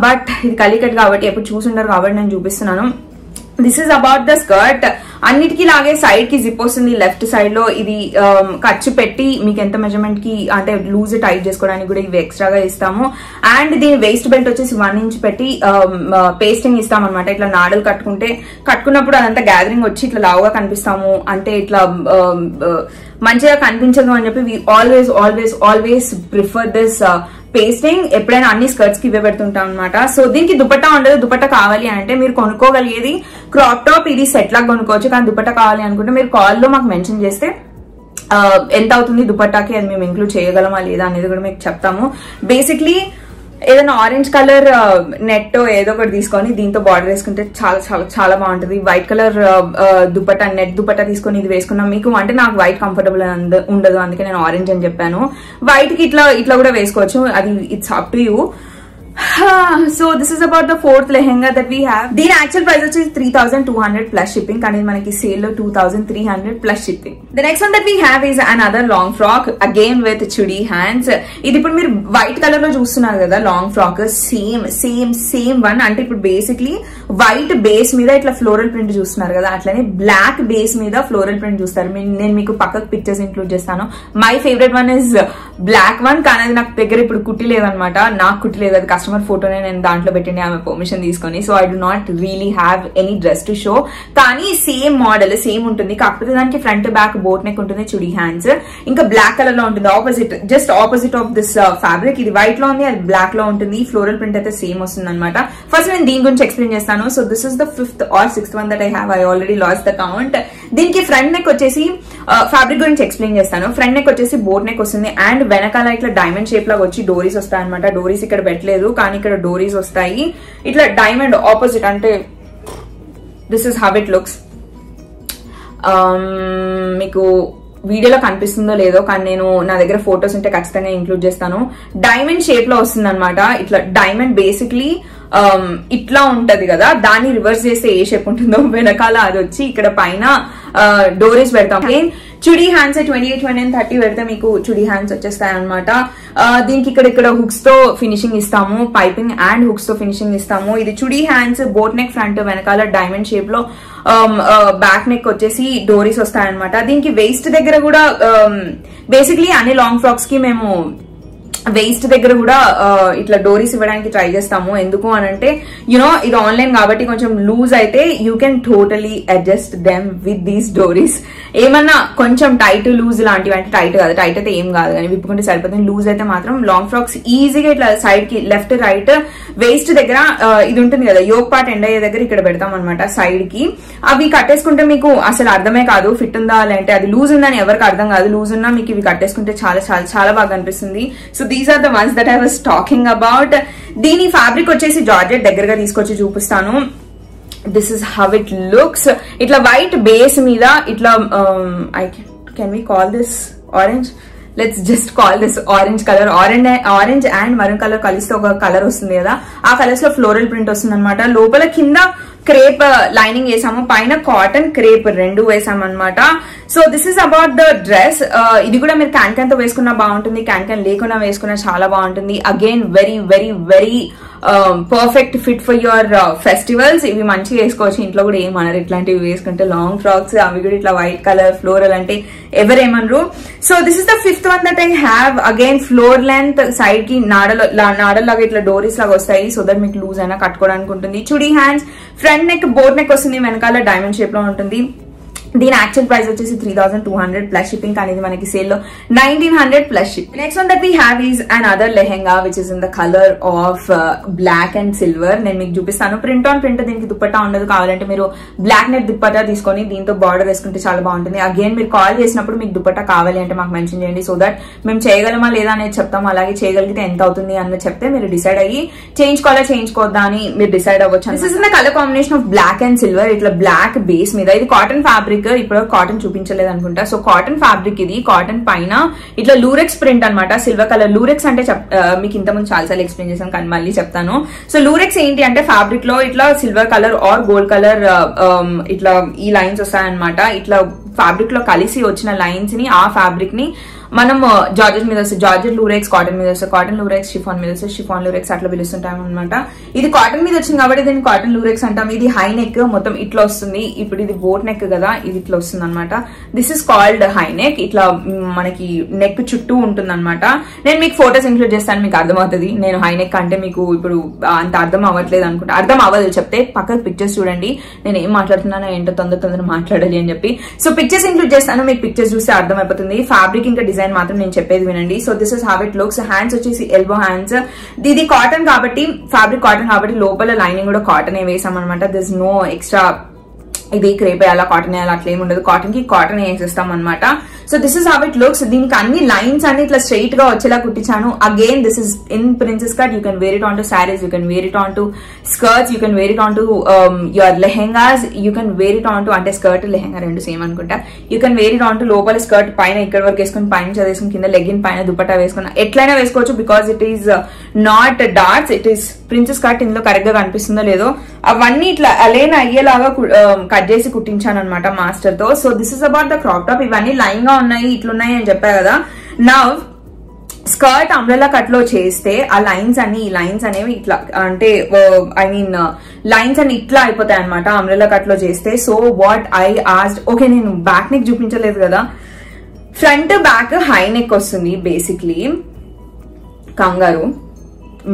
బట్ ఇది కలికట్ కాబట్టి ఎప్పుడు చూసుంటారు కాబట్టి నేను చూపిస్తున్నాను. This is about the skirt అన్నిటికీ లాగే సైడ్కి జిప్ వస్తుంది. లెఫ్ట్ సైడ్లో ఇది um, ఖర్చు పెట్టి మీకు ఎంత మెజర్మెంట్కి అంటే లూజ్ టైట్ చేసుకోవడానికి కూడా ఇవి ఎక్స్ట్రాగా ఇస్తాము. అండ్ దీని వేస్ట్ బెల్ట్ వచ్చేసి వన్ ఇంచ్ పెట్టి పేస్టింగ్ ఇస్తాం అనమాట ఇట్లా నాడలు కట్టుకుంటే కట్టుకున్నప్పుడు అదంతా గ్యాదరింగ్ వచ్చి ఇట్లా లావుగా కనిపిస్తాము. అంటే ఇట్లా um, uh, మంచిగా కనిపించదు అని చెప్పి we always always always prefer this pasting ఎప్పుడైనా అన్ని స్కర్ట్స్కి ఇవే పెడుతుంటాం అనమాట సో దీనికి దుపట్టా ఉండదు. దుపట్టా కావాలి అంటే మీరు కొనుక్కోగలిగేది క్రాప్ టాప్ ఇది సెట్ లాగా కొనుక్కోవచ్చు. కానీ దుపట్టా కావాలి అనుకుంటే మీరు కాల్లో మాకు మెన్షన్ చేస్తే ఎంత అవుతుంది దుపట్టాకి అది మేము ఇంక్లూడ్ చేయగలమా లేదా అనేది కూడా మీకు చెప్తాము. బేసిక్లీ ఏదైనా ఆరెంజ్ కలర్ నెట్ ఏదో ఒకటి తీసుకొని దీంతో బార్డర్ వేసుకుంటే చాలా చాలా చాలా బాగుంటుంది. White colour dupatta net dupatta తీసుకొని ఇది వేసుకున్నాం. మీకు అంటే నాకు వైట్ కంఫర్టబుల్ ఉండదు. అందుకే నేను ఆరెంజ్ అని చెప్పాను. వైట్కి ఇట్లా ఇట్లా కూడా వేసుకోవచ్చు. అది it's up to you so this is about the fourth lehenga that we have దీని యాక్చువల్ ప్రైస్ వచ్చి three thousand two hundred plus shipping కానీ మనకి సేల్లో two thousand three hundred plus shipping the next one that we have is an other long frock again with chudi hands ఇది ఇప్పుడు మీరు white కలర్లో చూస్తున్నారు కదా long frock same same same one అంటే ఇప్పుడు బేసిక్లీ వైట్ బేస్ మీద ఇట్లా ఫ్లోరల్ ప్రింట్ చూస్తున్నారు కదా అట్లనే బ్లాక్ బేస్ మీద ఫ్లోరల్ ప్రింట్ చూస్తారు. నేను మీకు పక్కకు పిక్చర్స్ ఇంక్లూడ్ చేస్తాను. My favourite one is black one కానీ అది నాకు దగ్గర ఇప్పుడు కుట్టి లేదనమాట. నాకు కుట్టి లేదు. అది కస్టమర్ ఫోటోనే నేను దాంట్లో పెట్టింది ఆమె పర్మిషన్ తీసుకొని. So I do not really have any dress to show కానీ సేమ్ మోడల్ సేమ్ ఉంటుంది. కాకపోతే దానికి ఫ్రంట్ బ్యాక్ బోట్ నెక్ ఉంటుంది చుడి హ్యాండ్స్ ఇంకా బ్లాక్ కలర్లో ఉంటుంది. Opposite just opposite of this fabric ఇది వైట్లో ఉంది అది బ్లాక్లో ఉంటుంది. ఫ్లోరల్ ప్రింట్ అయితే సేమ్ వస్తుంది అనమాట ఫస్ట్ నేను దీని గురించి ఎక్స్ప్లెయిన్ చేస్తాను. So this is the fifth or sixth one that I have I already lost the count దీనికి ఫ్రంట్ నెక్ వచ్చేసి uh, ఫ్యాబ్రిక్ గురించి ఎక్స్ప్లెయిన్ చేస్తాను. ఫ్రంట్ నెక్ వచ్చేసి బోట్ నెక్ వస్తుంది. అండ్ వెనకాల ఇట్లా డైమండ్ షేప్ లాగా వచ్చి డోరీస్ వస్తాయి అనమాట డోరీస్ ఇక్కడ పెట్టలేదు. కానీ ఇక్కడ డోరీస్ వస్తాయి. ఇట్లా డైమండ్ ఆపోజిట్ అంటే this is how it looks మీకు వీడియోలో కనిపిస్తుందో లేదో కానీ నేను నా దగ్గర ఫొటోస్ ఉంటే ఖచ్చితంగా ఇంక్లూడ్ చేస్తాను. డైమండ్ షేప్లో వస్తుంది అనమాట ఇట్లా డైమండ్ బేసిక్లీ Um, ఇట్లా ఉంటది కదా దాన్ని రివర్స్ చేస్తే ఏ షేప్ ఉంటుందో వెనకాల అది వచ్చి ఇక్కడ పైన uh, డోరీస్ పెడతాం. Chudi hands twenty eight twenty thirty పెడితే మీకు చుడీ హ్యాండ్స్ వచ్చేస్తాయి అనమాట uh, దీనికి ఇక్కడ ఇక్కడ హుక్స్తో ఫినిషింగ్ ఇస్తాము పైపింగ్ అండ్ హుక్స్తో ఫినిషింగ్ ఇస్తాము. ఇది chudi hands boat neck front వెనకాల డైమండ్ షేప్లో um, uh, బ్యాక్ నెక్ వచ్చేసి డోరీస్ వస్తాయన్నమాట. దీనికి వేస్ట్ దగ్గర కూడా um, బేసిక్లీ అన్ని లాంగ్ ఫ్రాక్స్కి మేము వేస్ట్ దగ్గర కూడా ఇట్లా డోరీస్ ఇవ్వడానికి ట్రై చేస్తాము. ఎందుకు అని అంటే యునో ఇది ఆన్లైన్ కాబట్టి కొంచెం లూజ్ అయితే you can totally adjust them with these doris ఏమన్నా కొంచెం టైట్ లూజ్ లాంటివి అంటే టైట్ కాదు. టైట్ అయితే ఏం కాదు కానీ విప్పుకుంటే సరిపోతుంది. లూజ్ అయితే మాత్రం లాంగ్ ఫ్రాక్స్ ఈజీగా ఇట్లా సైడ్కి లెఫ్ట్ రైట్ వేస్ట్ దగ్గర ఇది ఉంటుంది కదా యోగ్ పార్ట్ ఎండ్ అయ్యే దగ్గర ఇక్కడ పెడతాం అనమాట సైడ్కి. అవి కట్టేసుకుంటే మీకు అసలు అర్థమే కాదు ఫిట్ ఉందా లేదంటే అది లూజ్ ఉందని ఎవరికి అర్థం కాదు. లూజ్ ఉన్నా మీకు ఇవి కట్టేసుకుంటే చాలా చాలా చాలా బాగా అనిపిస్తుంది. So these are the ones that I was talking about దీని ఫ్యాబ్రిక్ వచ్చేసి జార్జెట్ దగ్గరగా తీసుకొచ్చి చూపిస్తాను. This is how it looks ఇట్లా వైట్ బేస్ మీద ఇట్లా I can we call this orange let's just call this orange colour orange orange and maroon colour కలిస్తే ఒక కలర్ వస్తుంది కదా. ఆ కలర్స్లో ఫ్లోరల్ ప్రింట్ వస్తుంది అనమాట లోపల కింద క్రేప్ లైనింగ్ uh, వేసాము. పైన కాటన్ క్రేప్ రెండు వేసాము అనమాట so this is about the dress ఇది కూడా మీరు క్యాన్తో వేసుకున్నా బాగుంటుంది క్యాంకన్ లేకుండా వేసుకున్నా చాలా బాగుంటుంది. Again very very very perfect fit for your festivals ఇవి మంచిగా వేసుకోవచ్చు. ఇంట్లో కూడా ఏమనరు ఇట్లాంటివి వేసుకుంటే లాంగ్ ఫ్రాక్స్ అవి కూడా ఇట్లా వైట్ కలర్ ఫ్లోరల్ అంటే ఎవరేమనరు. So this is the fifth one that I have again floor length సైడ్కి నాడలో నాడల్ లాగా ఇట్లా డోరీస్ లాగా వస్తాయి. సో దట్ మీకు లూజ్ అయినా కట్టుకోవడానికి ఉంటుంది. Chudi hands front neck boat neck వస్తుంది. వెనకాల డైమండ్ షేప్లో ఉంటుంది. దీని యాక్చువల్ ప్రైస్ వచ్చేసి three thousand two hundred plus shipping అనేది మనకి సేల్లో nineteen hundred plus ship next one that we have is and other lehenga which is in the colour of black and silver నేను మీకు చూపిస్తాను. ప్రింట్ ఆన్ ప్రింట్ దీనికి దుప్పట్టా ఉండదు. కావాలంటే మీరు బ్లాక్ నెట్ దుప్పట్టా తీసుకొని దీంతో బార్డర్ వేసుకుంటే చాలా బాగుంటుంది. అగైన్ మీరు కాల్ చేసినప్పుడు మీకు దుప్పట్టా కావాలి అంటే మాకు మెన్షన్ చేయండి. సో దట్ మేము చేయగలమా లేదా అనేది చెప్తాం అలాగే చేయగలిగితే ఎంత అవుతుంది అన్నది చెప్తే మీరు డిసైడ్ అయ్యి చేయించుకోవాలా చేయించుకోవద్దా అని మీరు డిసైడ్ అవ్వచ్చు. This is the colour combination of black and silver ఇట్లా బ్లాక్ బేస్ మీద. ఇది కాటన్ ఫ్యాబ్రిక్ ఇప్పుడు కాటన్ చూపించలేదు అనుకుంటా. సో కాటన్ ఫ్యాబ్రిక్ ఇది. కాటన్ పైన ఇట్లా లూరెక్స్ ప్రింట్ అన్నమాట. సిల్వర్ కలర్ లూరెక్స్ అంటే మీకు ఇంతకుముందు చాలాసార్లు ఎక్స్ప్లెయిన్ చేశాను కానీ మళ్ళీ చెప్తాను. సో లూరెక్స్ ఏంటి అంటే ఫ్యాబ్రిక్లో ఇట్లా silver colour or gold colour ఇట్లా ఈ లైన్స్ వస్తాయన్నమాట. ఇట్లా ఫ్యాబ్రిక్లో కలిసి వచ్చిన లైన్స్ని ఆ ఫ్యాబ్రిక్ని మనం జార్జెట్ మీద వస్తే జార్జెట్ లూరెక్స్ కాటన్ మీద వస్తే కాటన్ లూరెక్స్ షిఫాన్ మీద వస్తే షిఫాన్ లూరెక్స్ అట్లా పిలుస్తుంటాం అనమాట ఇది కాటన్ మీద వచ్చింది కాబట్టి దీన్ని కాటన్ లూరెక్స్ అంటాం. ఇది హై నెక్ మొత్తం ఇట్లా వస్తుంది. ఇప్పుడు ఇది బోట్ నెక్ కదా ఇది ఇట్లా వస్తుంది అనమాట this is called high neck ఇట్లా మనకి నెక్ చుట్టూ ఉంటుంది అనమాట నేను మీకు ఫోటోస్ ఇంక్లూడ్ చేస్తాను మీకు అర్థమవుతుంది. నేను హై నెక్ అంటే మీకు ఇప్పుడు అంత అర్థం అవ్వట్లేదు అనుకుంటా. అర్థం అవ్వదు చెప్తే పక్కకు పిక్చర్స్ చూడండి. నేను ఏం మాట్లాడుతున్నానో ఏంటో తొందర తొందర మాట్లాడాలి అని చెప్పి. సో పిక్చర్స్ ఇంక్లూడ్ చేస్తాను మీకు పిక్చర్స్ చూస్తే అర్థమైపోతుంది. ఫ్యాబ్రిక్ ఇంకా డిజైన్ మాత్రం నేను చెప్పేది వినండి. So this is how it looks hands వచ్చేసి ఎల్బో హ్యాండ్స్ ఇది కాటన్ కాబట్టి ఫ్యాబ్రిక్ కాటన్ కాబట్టి లోపల లైనింగ్ కూడా కాటన్ వేసాం అనమాట దిస్ నో ఎక్స్ట్రా ఇది క్రేప్ వేయాలా కాటన్ వేయాలా అట్లా ఏమి ఉండదు. కాటన్కి కాటన్ వేసేస్తాం అనమాట so this is how it looks దీనికి అన్ని లైన్స్ అన్ని ఇట్లా స్ట్రైట్గా వచ్చేలా కుట్టించాను. Again this is in princess cut you can wear it on to saris you can wear it on to skirts you can wear it on to your lehengas you can wear it on to అంటే skirt lehenga రెండు same అనుకుంటా. You can wear it on to లోపల skirt పైన ఇక్కడ వరకు వేసుకుని పైన చదివేసుకుని కింద లెగిన్ పైన దుపట్టా వేసుకుని ఎట్లయినా వేసుకోవచ్చు because it is not darts it is princess cut ఇందులో కరెక్ట్గా కనిపిస్తుందో లేదో. అవన్నీ ఇట్లా అలైన్ అయ్యేలాగా కట్ um, చేసి కుట్టించాను అనమాట మాస్టర్తో. So this is about the crop top ఇవన్నీ లైన్గా ఉన్నాయి ఇట్లున్నాయి అని చెప్పా కదా. నవ్ స్కర్ట్ అంబ్రెలా కట్లో చేస్తే ఆ లైన్స్ అన్ని ఈ లైన్స్ అనేవి ఇట్లా అంటే ఐ మీన్ లైన్స్ అన్ని ఇట్లా అయిపోతాయి అనమాట అంబ్రెలా కట్లో చేస్తే. So what I asked okay నేను బ్యాక్ నెక్ చూపించలేదు కదా. ఫ్రంట్ బ్యాక్ హై నెక్ వస్తుంది బేసిక్లీ కంగారు.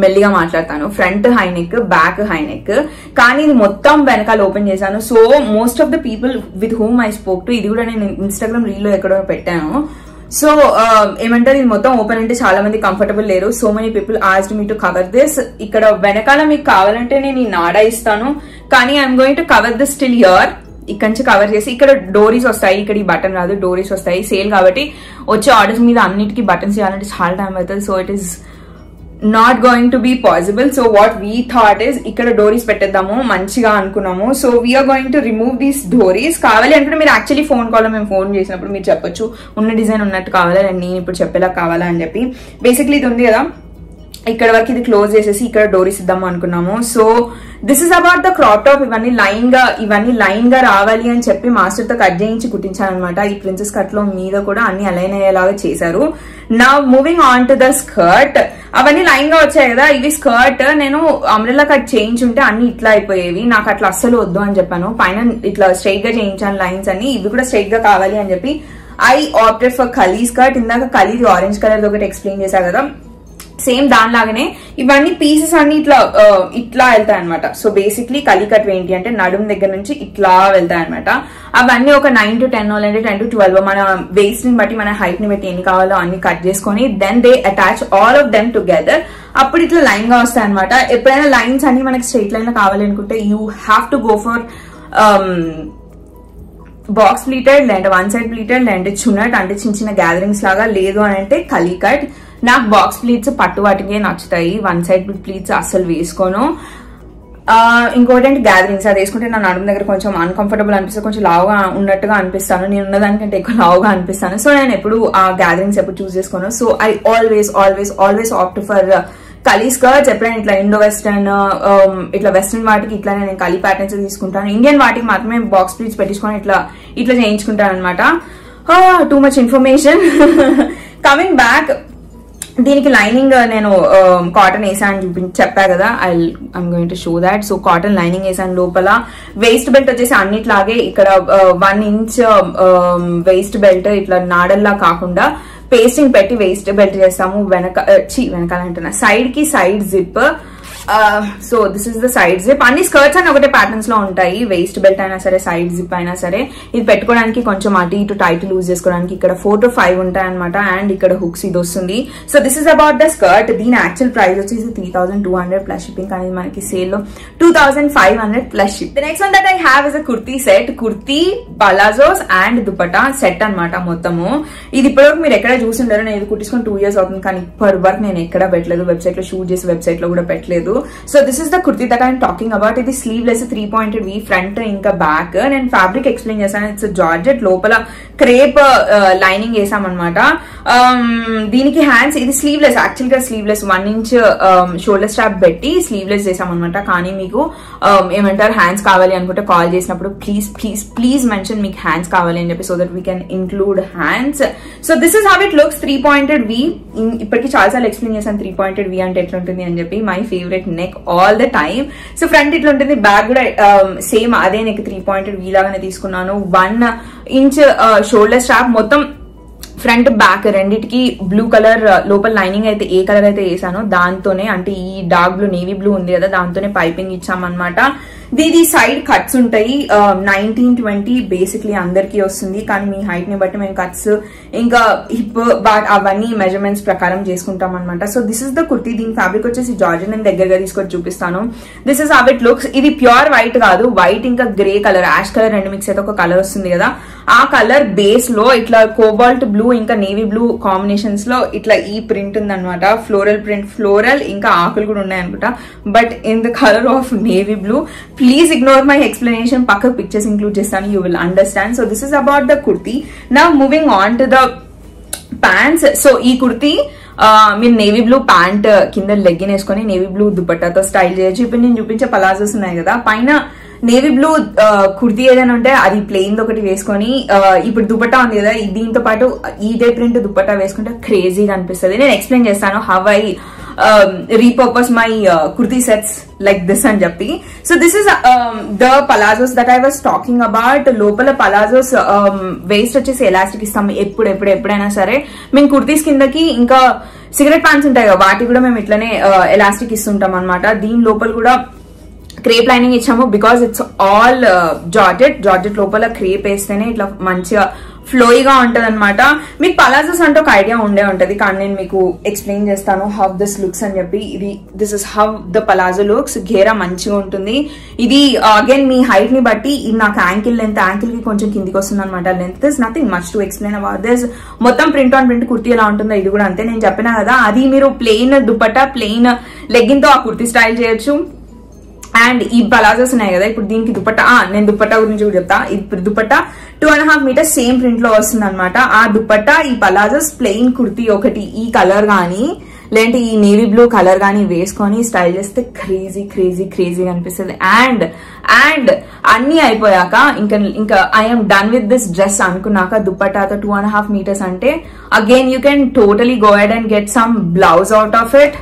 మెల్లిగా మాట్లాడతాను. Front high neck back high neck కానీ ఇది మొత్తం వెనకాల ఓపెన్ చేశాను. So most of the people with whom I spoke to ఇది కూడా నేను ఇన్స్టాగ్రామ్ రీల్లో ఎక్కడో పెట్టాను. సో um, ఏమంటారు ఇది మొత్తం ఓపెన్ అంటే చాలా మంది కంఫర్టబుల్ లేరు. So many people asked me to cover this ఇక్కడ వెనకాల మీకు కావాలంటే నేను ఈ నాడా ఇస్తాను. కానీ I'm going to cover this still here ఇక్కడ నుంచి కవర్ చేసి ఇక్కడ డోరీస్ వస్తాయి. ఇక్కడ ఈ బటన్ రాదు డోరీస్ వస్తాయి. సేల్ కాబట్టి వచ్చే ఆర్డర్స్ మీద అన్నిటికీ బటన్స్ చేయాలంటే చాలా టైం అవుతుంది so it is not going to be possible so what we thought is ఇక్కడ డోరీస్ పెట్టేద్దాము మంచిగా అనుకున్నాము. So we're going to remove these doris కావాలి అనుకుంటే మీరు యాక్చువల్లీ ఫోన్ కాల్లో మేము ఫోన్ చేసినప్పుడు మీరు చెప్పొచ్చు. ఉన్న డిజైన్ ఉన్నట్టు కావాలా నేను ఇప్పుడు చెప్పేలా కావాలా అని చెప్పి. బేసిక్లీ ఇది ఉంది కదా. ఇక్కడ వరకు ఇది క్లోజ్ చేసేసి ఇక్కడ డోరీస్ ఇద్దాము అనుకున్నాము. So this is about the crop top ఇవన్నీ లైన్గా ఇవన్నీ లైన్గా రావాలి అని చెప్పి మాస్టర్తో కట్ చేయించి కుట్టించానమాట ఈ ప్రిన్సెస్ కట్లో మీద కూడా అన్ని అలైన్ అయ్యేలాగా చేశారు. Now moving on to the skirt అవన్నీ లైన్గా వచ్చాయి కదా ఇవి స్కర్ట్ నేను అమ్రెల్లా కట్ చేయించుంటే అన్ని ఇట్లా అయిపోయేవి. నాకు అట్లా అస్సలు వద్దు అని చెప్పాను. పైన ఇట్లా స్ట్రైట్గా చేయించాను లైన్స్ అన్ని. ఇవి కూడా స్ట్రైట్గా కావాలి అని చెప్పి I opted for kali skirt ఇందాక కలీది ఆరెంజ్ కలర్ ఒకటి ఎక్స్ప్లెయిన్ చేశా కదా. సేమ్ దానిలాగానే ఇవన్నీ పీసెస్ అన్ని ఇట్లా ఇట్లా వెళ్తాయి అనమాట సో బేసిక్లీ కలికట్ ఏంటి అంటే నడుము దగ్గర నుంచి ఇట్లా వెళ్తాయి అనమాట అవన్నీ ఒక నైన్ టు టెన్ లేదంటే టెన్ టు ట్వెల్వ్ మన వేస్ట్ని బట్టి మన హైట్ని బట్టి ఎన్ని కావాలో అన్ని కట్ చేసుకొని then they attach all of them together అప్పుడు ఇట్లా లైన్గా వస్తాయి అనమాట ఎప్పుడైనా లైన్స్ అన్ని మనకి స్ట్రైట్ లైన్లో కావాలి అనుకుంటే you have to go for box pleated లేదంటే వన్ సైడ్ ప్లీటెడ్ లేదంటే చున్నట్ అంటే చిన్న చిన్న గ్యాదరింగ్స్ లాగా లేదు అని అంటే కలికట్. నాకు బాక్స్ ప్లీట్స్ పట్టు వాటికే నచ్చుతాయి. వన్ సైడ్ ప్లీట్స్ అస్సలు వేసుకోను. ఆ, ఇంకోటి అంటే గ్యాదరింగ్స్ అది వేసుకుంటే నా నడుము దగ్గర కొంచెం అన్కంఫర్టబుల్ అనిపిస్తుంది. కొంచెం లావుగా ఉన్నట్టుగా అనిపిస్తాను. నేను ఉన్నదానికంటే ఎక్కువ లావుగా అనిపిస్తాను. సో నేను ఎప్పుడు ఆ గ్యాదరింగ్స్ ఎప్పుడు చూస్ చేసుకోను. So I always always always opt for kali skirts ఎప్పుడైనా ఇట్లా ఇండో వెస్టర్న్ uh, um, ఇట్లా వెస్టర్న్ వాటికి ఇట్లా నేను కలీ ప్యాటర్న్స్ తీసుకుంటాను. ఇండియన్ వాటికి మాత్రమే బాక్స్ ప్లీట్స్ పెట్టించుకొని ఇట్లా ఇట్లా చేయించుకుంటాను అనమాట too much information coming back దీనికి లైనింగ్ నేను um, కాటన్ వేసాను చూపి చెప్పా కదా I I'm going to show that so cotton lining వేసాను లోపల. వేస్ట్ బెల్ట్ వచ్చేసి అన్నిట్లాగే ఇక్కడ వన్ ఇంచ్ వేస్ట్ బెల్ట్ ఇట్లా నాడల్లా కాకుండా పేస్టింగ్ పెట్టి వేస్ట్ బెల్ట్ చేస్తాము. వెనక uh, చి వెనకాల అంటున్నా. సైడ్కి side zip so this is the side zip అన్ని స్కర్ట్స్ అని ఒకటే ప్యాటర్న్స్లో ఉంటాయి. వేస్ట్ బెల్ట్ అయినా సరే సైడ్ జిప్ అయినా సరే. ఇది పెట్టుకోవడానికి కొంచెం అటు ఇటు టైట్ లూజ్ చేసుకోవడానికి ఇక్కడ ఫోర్ టు ఫైవ్ ఉంటాయి అనమాట అండ్ ఇక్కడ హుక్స్ ఇది వస్తుంది. So this is about the skirt దీని యాక్చువల్ ప్రైస్ వచ్చేసి three thousand two hundred plus shipping అనేది మనకి సేల్లో two thousand five hundred plus ship the next one that I have is a kurti set kurti palazzos and dupatta set అన్నమాట మొత్తము. ఇది ఇప్పటివరకు మీరు ఎక్కడ చూసి ఉండరు. నేను ఇది కుట్టించుకుని టూ ఇయర్స్ అవుతుంది. కానీ ఇప్పటి వరకు నేను ఎక్కడ పెట్టలేదు. వెబ్సైట్లో షూట్ చేసి వెబ్సైట్లో కూడా పెట్టలేదు. So this is the kurti that I'm talking about ఇది sleeveless three pointed V front ఇంకా బ్యాక్ నేను ఫ్యాబ్రిక్ ఎక్స్ప్లెయిన్ చేశాను ఇట్స్ జార్జెట్ లోపల క్రేప్ లైనింగ్ వేసామన్నమాట దీనికి హ్యాండ్స్ ఇది స్లీవ్లెస్ యాక్చువల్గా sleeveless one inch shoulder strap పెట్టి స్లీవ్లెస్ చేసామన్నమాట కానీ మీకు ఏమంటారు హ్యాండ్స్ కావాలి అనుకుంటే కాల్ చేసినప్పుడు ప్లీజ్ ప్లీజ్ ప్లీజ్ మెన్షన్ మీకు హ్యాండ్స్ కావాలి అని చెప్పి so that we can include hands so this is how it looks three pointed V ఇప్పటికి చాలాసార్లు ఎక్స్ప్లెయిన్ చేశాను త్రీ పాయింటెడ్ వి అంటే ఎట్లుంటుంది అని చెప్పి. My favourite neck all the time so front ఇట్లా ఉంటుంది బ్యాక్ కూడా um, సేమ్ అదే నెక్ త్రీ పాయింటెడ్ వీ లాగానే తీసుకున్నాను. వన్ ఇంచ్ షోల్డర్ స్ట్రాప్ మొత్తం ఫ్రంట్ బ్యాక్ రెండిటికి బ్లూ కలర్ uh, లోపల లైనింగ్ అయితే ఏ కలర్ అయితే వేసానో దాంతోనే అంటే ఈ డార్క్ బ్లూ నేవీ బ్లూ ఉంది కదా దాంతోనే పైపింగ్ ఇచ్చామన్నమాట. దీది సైడ్ కట్స్ ఉంటాయి. నైన్టీన్ ట్వంటీ బేసిక్లీ అందరికీ వస్తుంది. కానీ మీ హైట్ని బట్టి మేము కట్స్ ఇంకా హిప్ అవన్నీ మెజర్మెంట్స్ ప్రకారం చేసుకుంటాం అనమాట so this is the kurti. దీని ఫ్యాబ్రిక్ వచ్చేసి జార్జిన్ నేను దగ్గరగా తీసుకొచ్చి చూపిస్తాను. This is how it looks ఇది ప్యూర్ వైట్ కాదు. వైట్ ఇంకా గ్రే కలర్ యాష్ కలర్ రెండు మిక్స్ అయితే ఒక కలర్ వస్తుంది కదా. ఆ కలర్ బేస్లో ఇట్లా కోబాల్ట్ బ్లూ ఇంకా నేవీ బ్లూ కాంబినేషన్స్లో ఇట్లా ఈ ప్రింట్ ఉందన్నమాట. ఫ్లోరల్ ప్రింట్ ఫ్లోరల్ ఇంకా ఆకులు కూడా ఉన్నాయనుకుంటా but in the colour of navy blue please ignore my explanation పక్క పిక్చర్స్ ఇంక్లూడ్ చేస్తాను you will understand so this is about the kurti now moving on to the pants so ఈ కుర్తీ మీరు navy blue pant కింద legging వేసుకొని navy blue దుపట్టాతో style చేయొచ్చు. ఇప్పుడు నేను చూపించే పలాజోస్ ఉన్నాయి కదా. పైన నేవీ బ్లూ కుర్తీ ఏదైనా ఉంటే అది ప్లెయిన్ ఒకటి వేసుకొని ఇప్పుడు దుపట్టా ఉంది కదా దీంతో పాటు ఇదే ప్రింట్ దుపట్టా వేసుకుంటే క్రేజీగా అనిపిస్తుంది. నేను ఎక్స్ప్లెయిన్ చేస్తాను. How I repurpose my kurti sets like this అని చెప్పి so this is the palazzos that I was talking about లోపల పలాజోస్ వేస్ట్ వచ్చేసి ఎలాస్టిక్ ఇస్తాం. ఎప్పుడు ఎప్పుడు ఎప్పుడైనా సరే. మేము కుర్తీస్ కిందకి ఇంకా సిగరెట్ ప్యాంట్స్ ఉంటాయి కదా వాటి కూడా మేము ఇట్లనే uh, ఎలాస్టిక్ ఇస్తుంటాం అనమాట దీని లోపల కూడా క్రేప్ లైనింగ్ ఇచ్చాము because it's all georgette georgette లోపల క్రేప్ వేస్తేనే ఇట్లా మంచిగా ఫ్లోయిగా ఉంటది అనమాట మీకు పలాజోస్ అంటే ఒక ఐడియా ఉండే ఉంటది. కానీ నేను మీకు ఎక్స్ప్లెయిన్ చేస్తాను హౌ దిస్ లుక్స్ అని చెప్పి. ఇది this is how the palazzo looks ఘేరా మంచిగా ఉంటుంది. ఇది uh, అగైన్ మీ హైట్ని బట్టి ఇది నాకు యాంకిల్ లెంత్ యాంకిల్కి కొంచెం కిందికి వస్తుంది అనమాట length this nothing much to explain about this మొత్తం ప్రింట్ ఆన్ ప్రింట్ కుర్తీ ఎలా ఉంటుందో ఇది కూడా అంతే. నేను చెప్పినా కదా అది మీరు ప్లెయిన్ దుపట్టా ప్లెయిన్ లెగ్గిన్తో ఆ కుర్తీ స్టైల్ చేయొచ్చు. అండ్ ఈ పలాజోస్ ఉన్నాయి కదా ఇప్పుడు దీనికి దుపట్టా నేను దుపట్టా గురించి కూడా చెప్తా. ఇప్పుడు dupatta two and half metres same ప్రింట్లో వస్తుంది అనమాట ఆ దుపట్టా ఈ పలాజోస్ ప్లెయిన్ కుర్తీ ఒకటి. ఈ కలర్ గానీ లేదంటే ఈ నేవీ బ్లూ కలర్ గానీ వేసుకొని స్టైల్ చేస్తే క్రేజీ క్రేజీ క్రేజీగా అనిపిస్తుంది. అండ్ అండ్ అన్ని అయిపోయాక ఇంకా ఇంకా I'm done with this dress అనుకున్నాక దుప్పటాతో టూ అండ్ హాఫ్ మీటర్స్ అంటే again you can totally go ahead and get some blouse out of it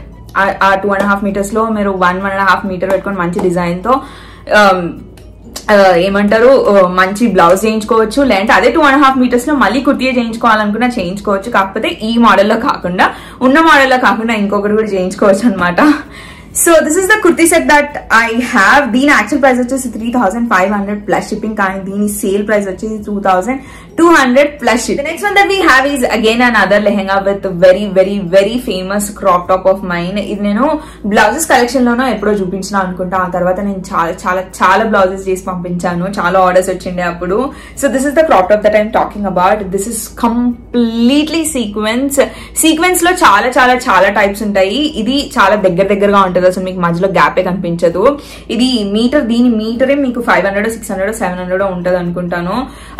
ఆ టూ అండ్ హాఫ్ మీటర్స్లో మీరు one one and half metre పెట్టుకొని మంచి డిజైన్తో um, ఏమంటారు మంచి బ్లౌజ్ చేయించుకోవచ్చు. లేదంటే అదే టూ అండ్ హాఫ్ మీటర్స్లో మళ్ళీ కుర్తీ చేయించుకోవాలనుకున్నా చేయించుకోవచ్చు. కాకపోతే ఈ మోడల్లో కాకుండా ఉన్న మోడల్లో కాకుండా ఇంకొకటి కూడా చేయించుకోవచ్చు అనమాట so this is the kurti set that I have దీని యాక్చువల్ ప్రైస్ వచ్చేసి three thousand five hundred plus shipping కానీ దీని సేల్ ప్రైస్ వచ్చేసి two thousand two hundred plus ship next one that we have is again an other lehenga with very very very famous crop top of mine ఇది నేను blouses collection లోనో ఎప్పుడో చూపించిన అనుకుంటా. ఆ తర్వాత నేను చాలా చాలా చాలా బ్లౌజెస్ చేసి పంపించాను. చాలా ఆర్డర్స్ వచ్చిండే అప్పుడు. So this is the crop top that I'm talking about this is completely sequence సీక్వెన్స్లో చాలా చాలా చాలా టైప్స్ ఉంటాయి. ఇది చాలా దగ్గర దగ్గరగా ఉంటుంది. అసలు మీకు మధ్యలో గ్యాపే కనిపించదు. ఇది మీటర్ దీని మీటరే మీకు five hundred six hundred seven hundred ఉంటుంది అనుకుంటాను.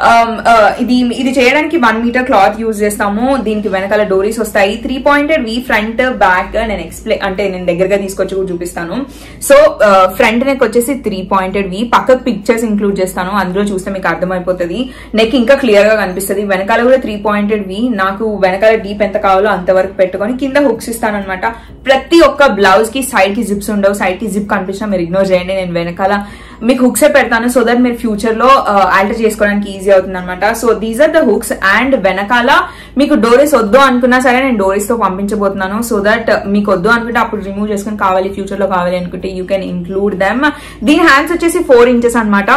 Um, uh, ఇది ఇది చేయడానికి వన్ మీటర్ క్లాత్ యూజ్ చేస్తాము. దీనికి వెనకాల డోరీస్ వస్తాయి. Three pointed V front back నేను ఎక్స్ప్లెయిన్ అంటే నేను దగ్గరగా తీసుకొచ్చి కూడా చూపిస్తాను. సో ఫ్రంట్ నెక్ వచ్చేసి త్రీ పాయింటెడ్ వి పక్కకు పిక్చర్స్ ఇంక్లూడ్ చేస్తాను. అందులో చూస్తే మీకు అర్థమైపోతుంది. నెక్ ఇంకా క్లియర్గా కనిపిస్తుంది. వెనకాల కూడా త్రీ పాయింటెడ్ వి నాకు వెనకాల డీప్ ఎంత కావాలో అంతవరకు పెట్టుకొని కింద హుక్స్ ఇస్తాను అనమాట ప్రతి ఒక్క బ్లౌజ్కి సైడ్ కి జిప్స్ ఉండవు సైడ్కి జిప్ కనిపించినా మీరు ఇగ్నోర్ చేయండి నేను వెనకాల మీకు హుక్స్ పెడతాను సో దట్ మీరు ఫ్యూచర్లో ఆల్టర్ చేసుకోవడానికి ఈజీ అవుతుంది అనమాట so these are the hooks and వెనకాల మీకు డోరీస్ వద్దు అనుకున్నా సరే నేను డోరీస్తో పంపించబోతున్నాను. సో దట్ మీకు వద్దు అనుకుంటే అప్పుడు రిమూవ్ చేసుకుని కావాలి ఫ్యూచర్లో కావాలి అనుకుంటే యూ కెన్ ఇంక్లూడ్ దెమ్ దీని హ్యాండ్స్ వచ్చేసి ఫోర్ ఇంచెస్ అనమాట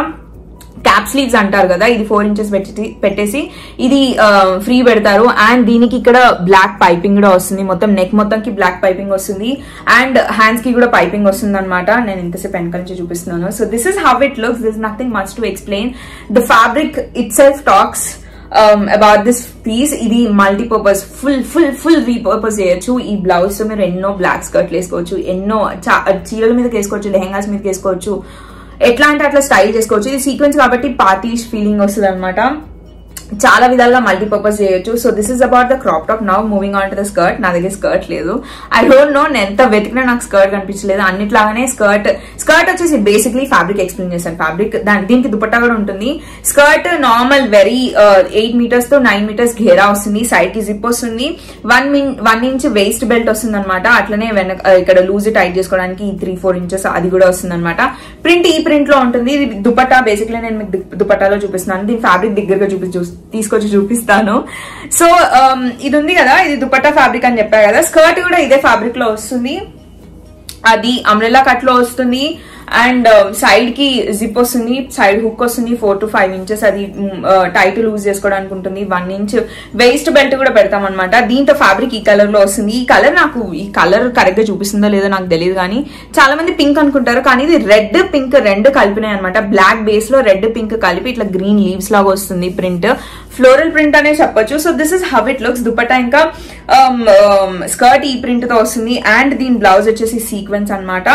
క్యాప్ స్లీవ్స్ అంటారు కదా ఇది ఫోర్ ఇంచెస్ పెట్టి పెట్టేసి ఇది ఫ్రీ పెడతారు. అండ్ దీనికి ఇక్కడ బ్లాక్ పైపింగ్ కూడా వస్తుంది. మొత్తం నెక్ మొత్తంకి బ్లాక్ పైపింగ్ వస్తుంది. అండ్ హ్యాండ్స్కి కూడా పైపింగ్ వస్తుంది అనమాట నేను ఇంతసేపు వెనక నుంచి చూపిస్తున్నాను. So this is how it looks this nothing much to explain the fabric itself talks about this piece ఇది multipurpose full full full repurpose చేయొచ్చు. ఈ బ్లౌజ్తో మీరు ఎన్నో బ్లాక్ స్కర్ట్లు వేసుకోవచ్చు. ఎన్నో చా- చీరల మీద వేసుకోవచ్చు లెహెంగాస్ మీద వేసుకోవచ్చు. ఎట్లా అంటే అట్లా స్టైల్ చేసుకోవచ్చు. ఇది సీక్వెన్స్ కాబట్టి పార్టీ ఫీలింగ్ వస్తుంది అనమాట చాలా విధాలుగా మల్టీపర్పస్ చేయొచ్చు. So this is about the crop top now moving on to the skirt నా దగ్గర స్కర్ట్ లేదు. ఐ డోంట్ నో నేను ఎంత వెతికినా నాకు స్కర్ట్ కనిపించలేదు. అన్నిట్లాగానే స్కర్ట్ స్కర్ట్ వచ్చేసి బేసిక్లీ ఫ్యాబ్రిక్ ఎక్స్ప్లెయిన్ చేశాను. ఫ్యాబ్రిక్ దాని దీనికి దుపట్టా కూడా ఉంటుంది. స్కర్ట్ నార్మల్ వెరీ ఎయిట్ మీటర్స్తో నైన్ మీటర్స్ ఘేరా వస్తుంది. సైడ్కి జిప్ వస్తుంది. One min one inch waist belt వస్తుంది అనమాట అట్లనే వెనక uh, ఇక్కడ లూజ్ టైట్ చేసుకోవడానికి త్రీ ఫోర్ ఇంచెస్ అది కూడా వస్తుంది అనమాట ప్రింట్ ఈ ప్రింట్లో ఉంటుంది. ఇది దుపట్టా. బేసిక్లీ నేను మీకు దుపట్టాలో చూపిస్తున్నాను. దీని ఫ్యాబ్రిక్ దగ్గరగా చూపి చూస్తాను తీసుకొచ్చి చూపిస్తాను. సో um, ఇది ఉంది కదా ఇది దుపట్టా ఫ్యాబ్రిక్ అని చెప్పా కదా. స్కర్ట్ కూడా ఇదే ఫ్యాబ్రిక్లో వస్తుంది. అది అమ్రెలా కట్లో వస్తుంది. అండ్ uh, సైడ్కి జిప్ వస్తుంది సైడ్ హుక్ వస్తుంది ఫోర్ టు ఫైవ్ ఇంచెస్ అది mm, uh, టైట్ లూజ్ చేసుకోవడానికి ఉంటుంది. వన్ ఇంచ్ వేస్ట్ బెల్ట్ కూడా పెడతాం అనమాట దీంతో ఫ్యాబ్రిక్ ఈ కలర్లో వస్తుంది. ఈ కలర్ నాకు ఈ కలర్ కరెక్ట్గా చూపిస్తుందో లేదో నాకు తెలియదు కానీ చాలా మంది పింక్ అనుకుంటారు కానీ ఇది రెడ్ పింక్ రెండు కలిపినాయి అనమాట బ్లాక్ బేస్లో రెడ్ పింక్ కలిపి ఇట్లా గ్రీన్ లీవ్స్ లాగా వస్తుంది ప్రింట్ ఫ్లోరల్ ప్రింట్ అనే చెప్పొచ్చు. So this is how it looks dupatta ఇంకా um, um, స్కర్ట్ ఈ ప్రింట్తో వస్తుంది. అండ్ దీని బ్లౌజ్ వచ్చేసి సీక్వెన్స్ అనమాట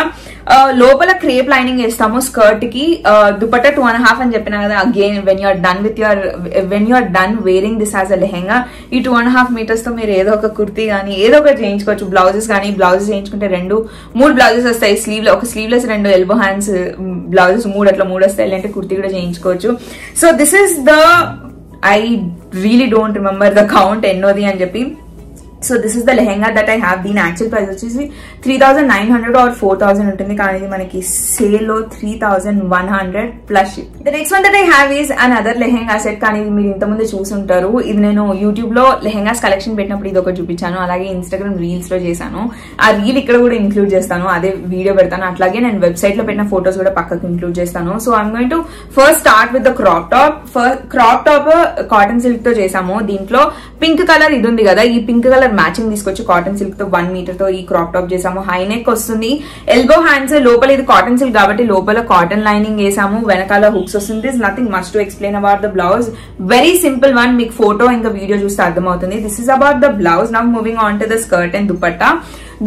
uh, లోపల క్రేప్ లైనింగ్ వేస్తాము స్కర్ట్కి. Uh, dupatta two and half అని చెప్పిన కదా again when you're done with your when you're done wearing this as a lehenga ఈ టూ అండ్ హాఫ్ మీటర్స్తో మీరు ఏదో ఒక కుర్తీ కానీ ఏదో ఒకటి చేయించుకోవచ్చు. బ్లౌజెస్ కానీ బ్లౌజెస్ చేయించుకుంటే రెండు మూడు బ్లౌజెస్ వస్తాయి. స్లీవ్ ఒక స్లీవ్లెస్ రెండు ఎల్బో హ్యాండ్స్ బ్లౌజెస్ మూడు అట్లా మూడు వస్తాయి. లేదంటే కుర్తీ కూడా చేయించుకోవచ్చు. So this is the I really don't remember the count ఎన్నోది అని చెప్పి. So this is the lehenga that I have దీని యాక్చువల్ ప్రైస్ వచ్చేసి three thousand nine hundred or four thousand ఉంటుంది. కానీ ఇది మనకి సేల్లో three thousand one hundred plus the next one that I have is an other lehenga set కానీ ఇది మీరు ఇంతకుముందు చూసుంటారు. ఇది నేను యూట్యూబ్లో లెహెంగాస్ కలెక్షన్ పెట్టినప్పుడు ఇది ఒకటి చూపించాను. అలాగే ఇన్స్టాగ్రామ్ రీల్స్లో చేశాను. ఆ రీల్ ఇక్కడ కూడా ఇంక్లూడ్ చేస్తాను. అదే వీడియో పెడతాను. అట్లాగే నేను వెబ్సైట్లో పెట్టిన ఫోటోస్ కూడా పక్కకు ఇంక్లూడ్ చేస్తాను. So I'm going to first start with the crop top first crop top cotton సిల్క్తో చేసాము దీంట్లో పింక్ కలర్ ఇది ఉంది కదా. ఈ పింక్ కలర్ మ్యాచింగ్ తీసుకొచ్చి కాటన్ సిల్క్తో వన్ మీటర్తో ఈ క్రాప్ టాప్ చేసాము. హై నెక్ వస్తుంది. ఎల్బో హ్యాండ్స్ లోపల ఇది కాటన్ సిల్క్ కాబట్టి లోపల కాటన్ లైనింగ్ వేసాము. వెనకాల హుక్స్ వస్తుంది. This nothing must to explain about the blouse very simple one మీకు ఫోటో ఇంకా వీడియో చూస్తే అర్థమవుతుంది. This is about the blouse now moving on to the skirt and dupatta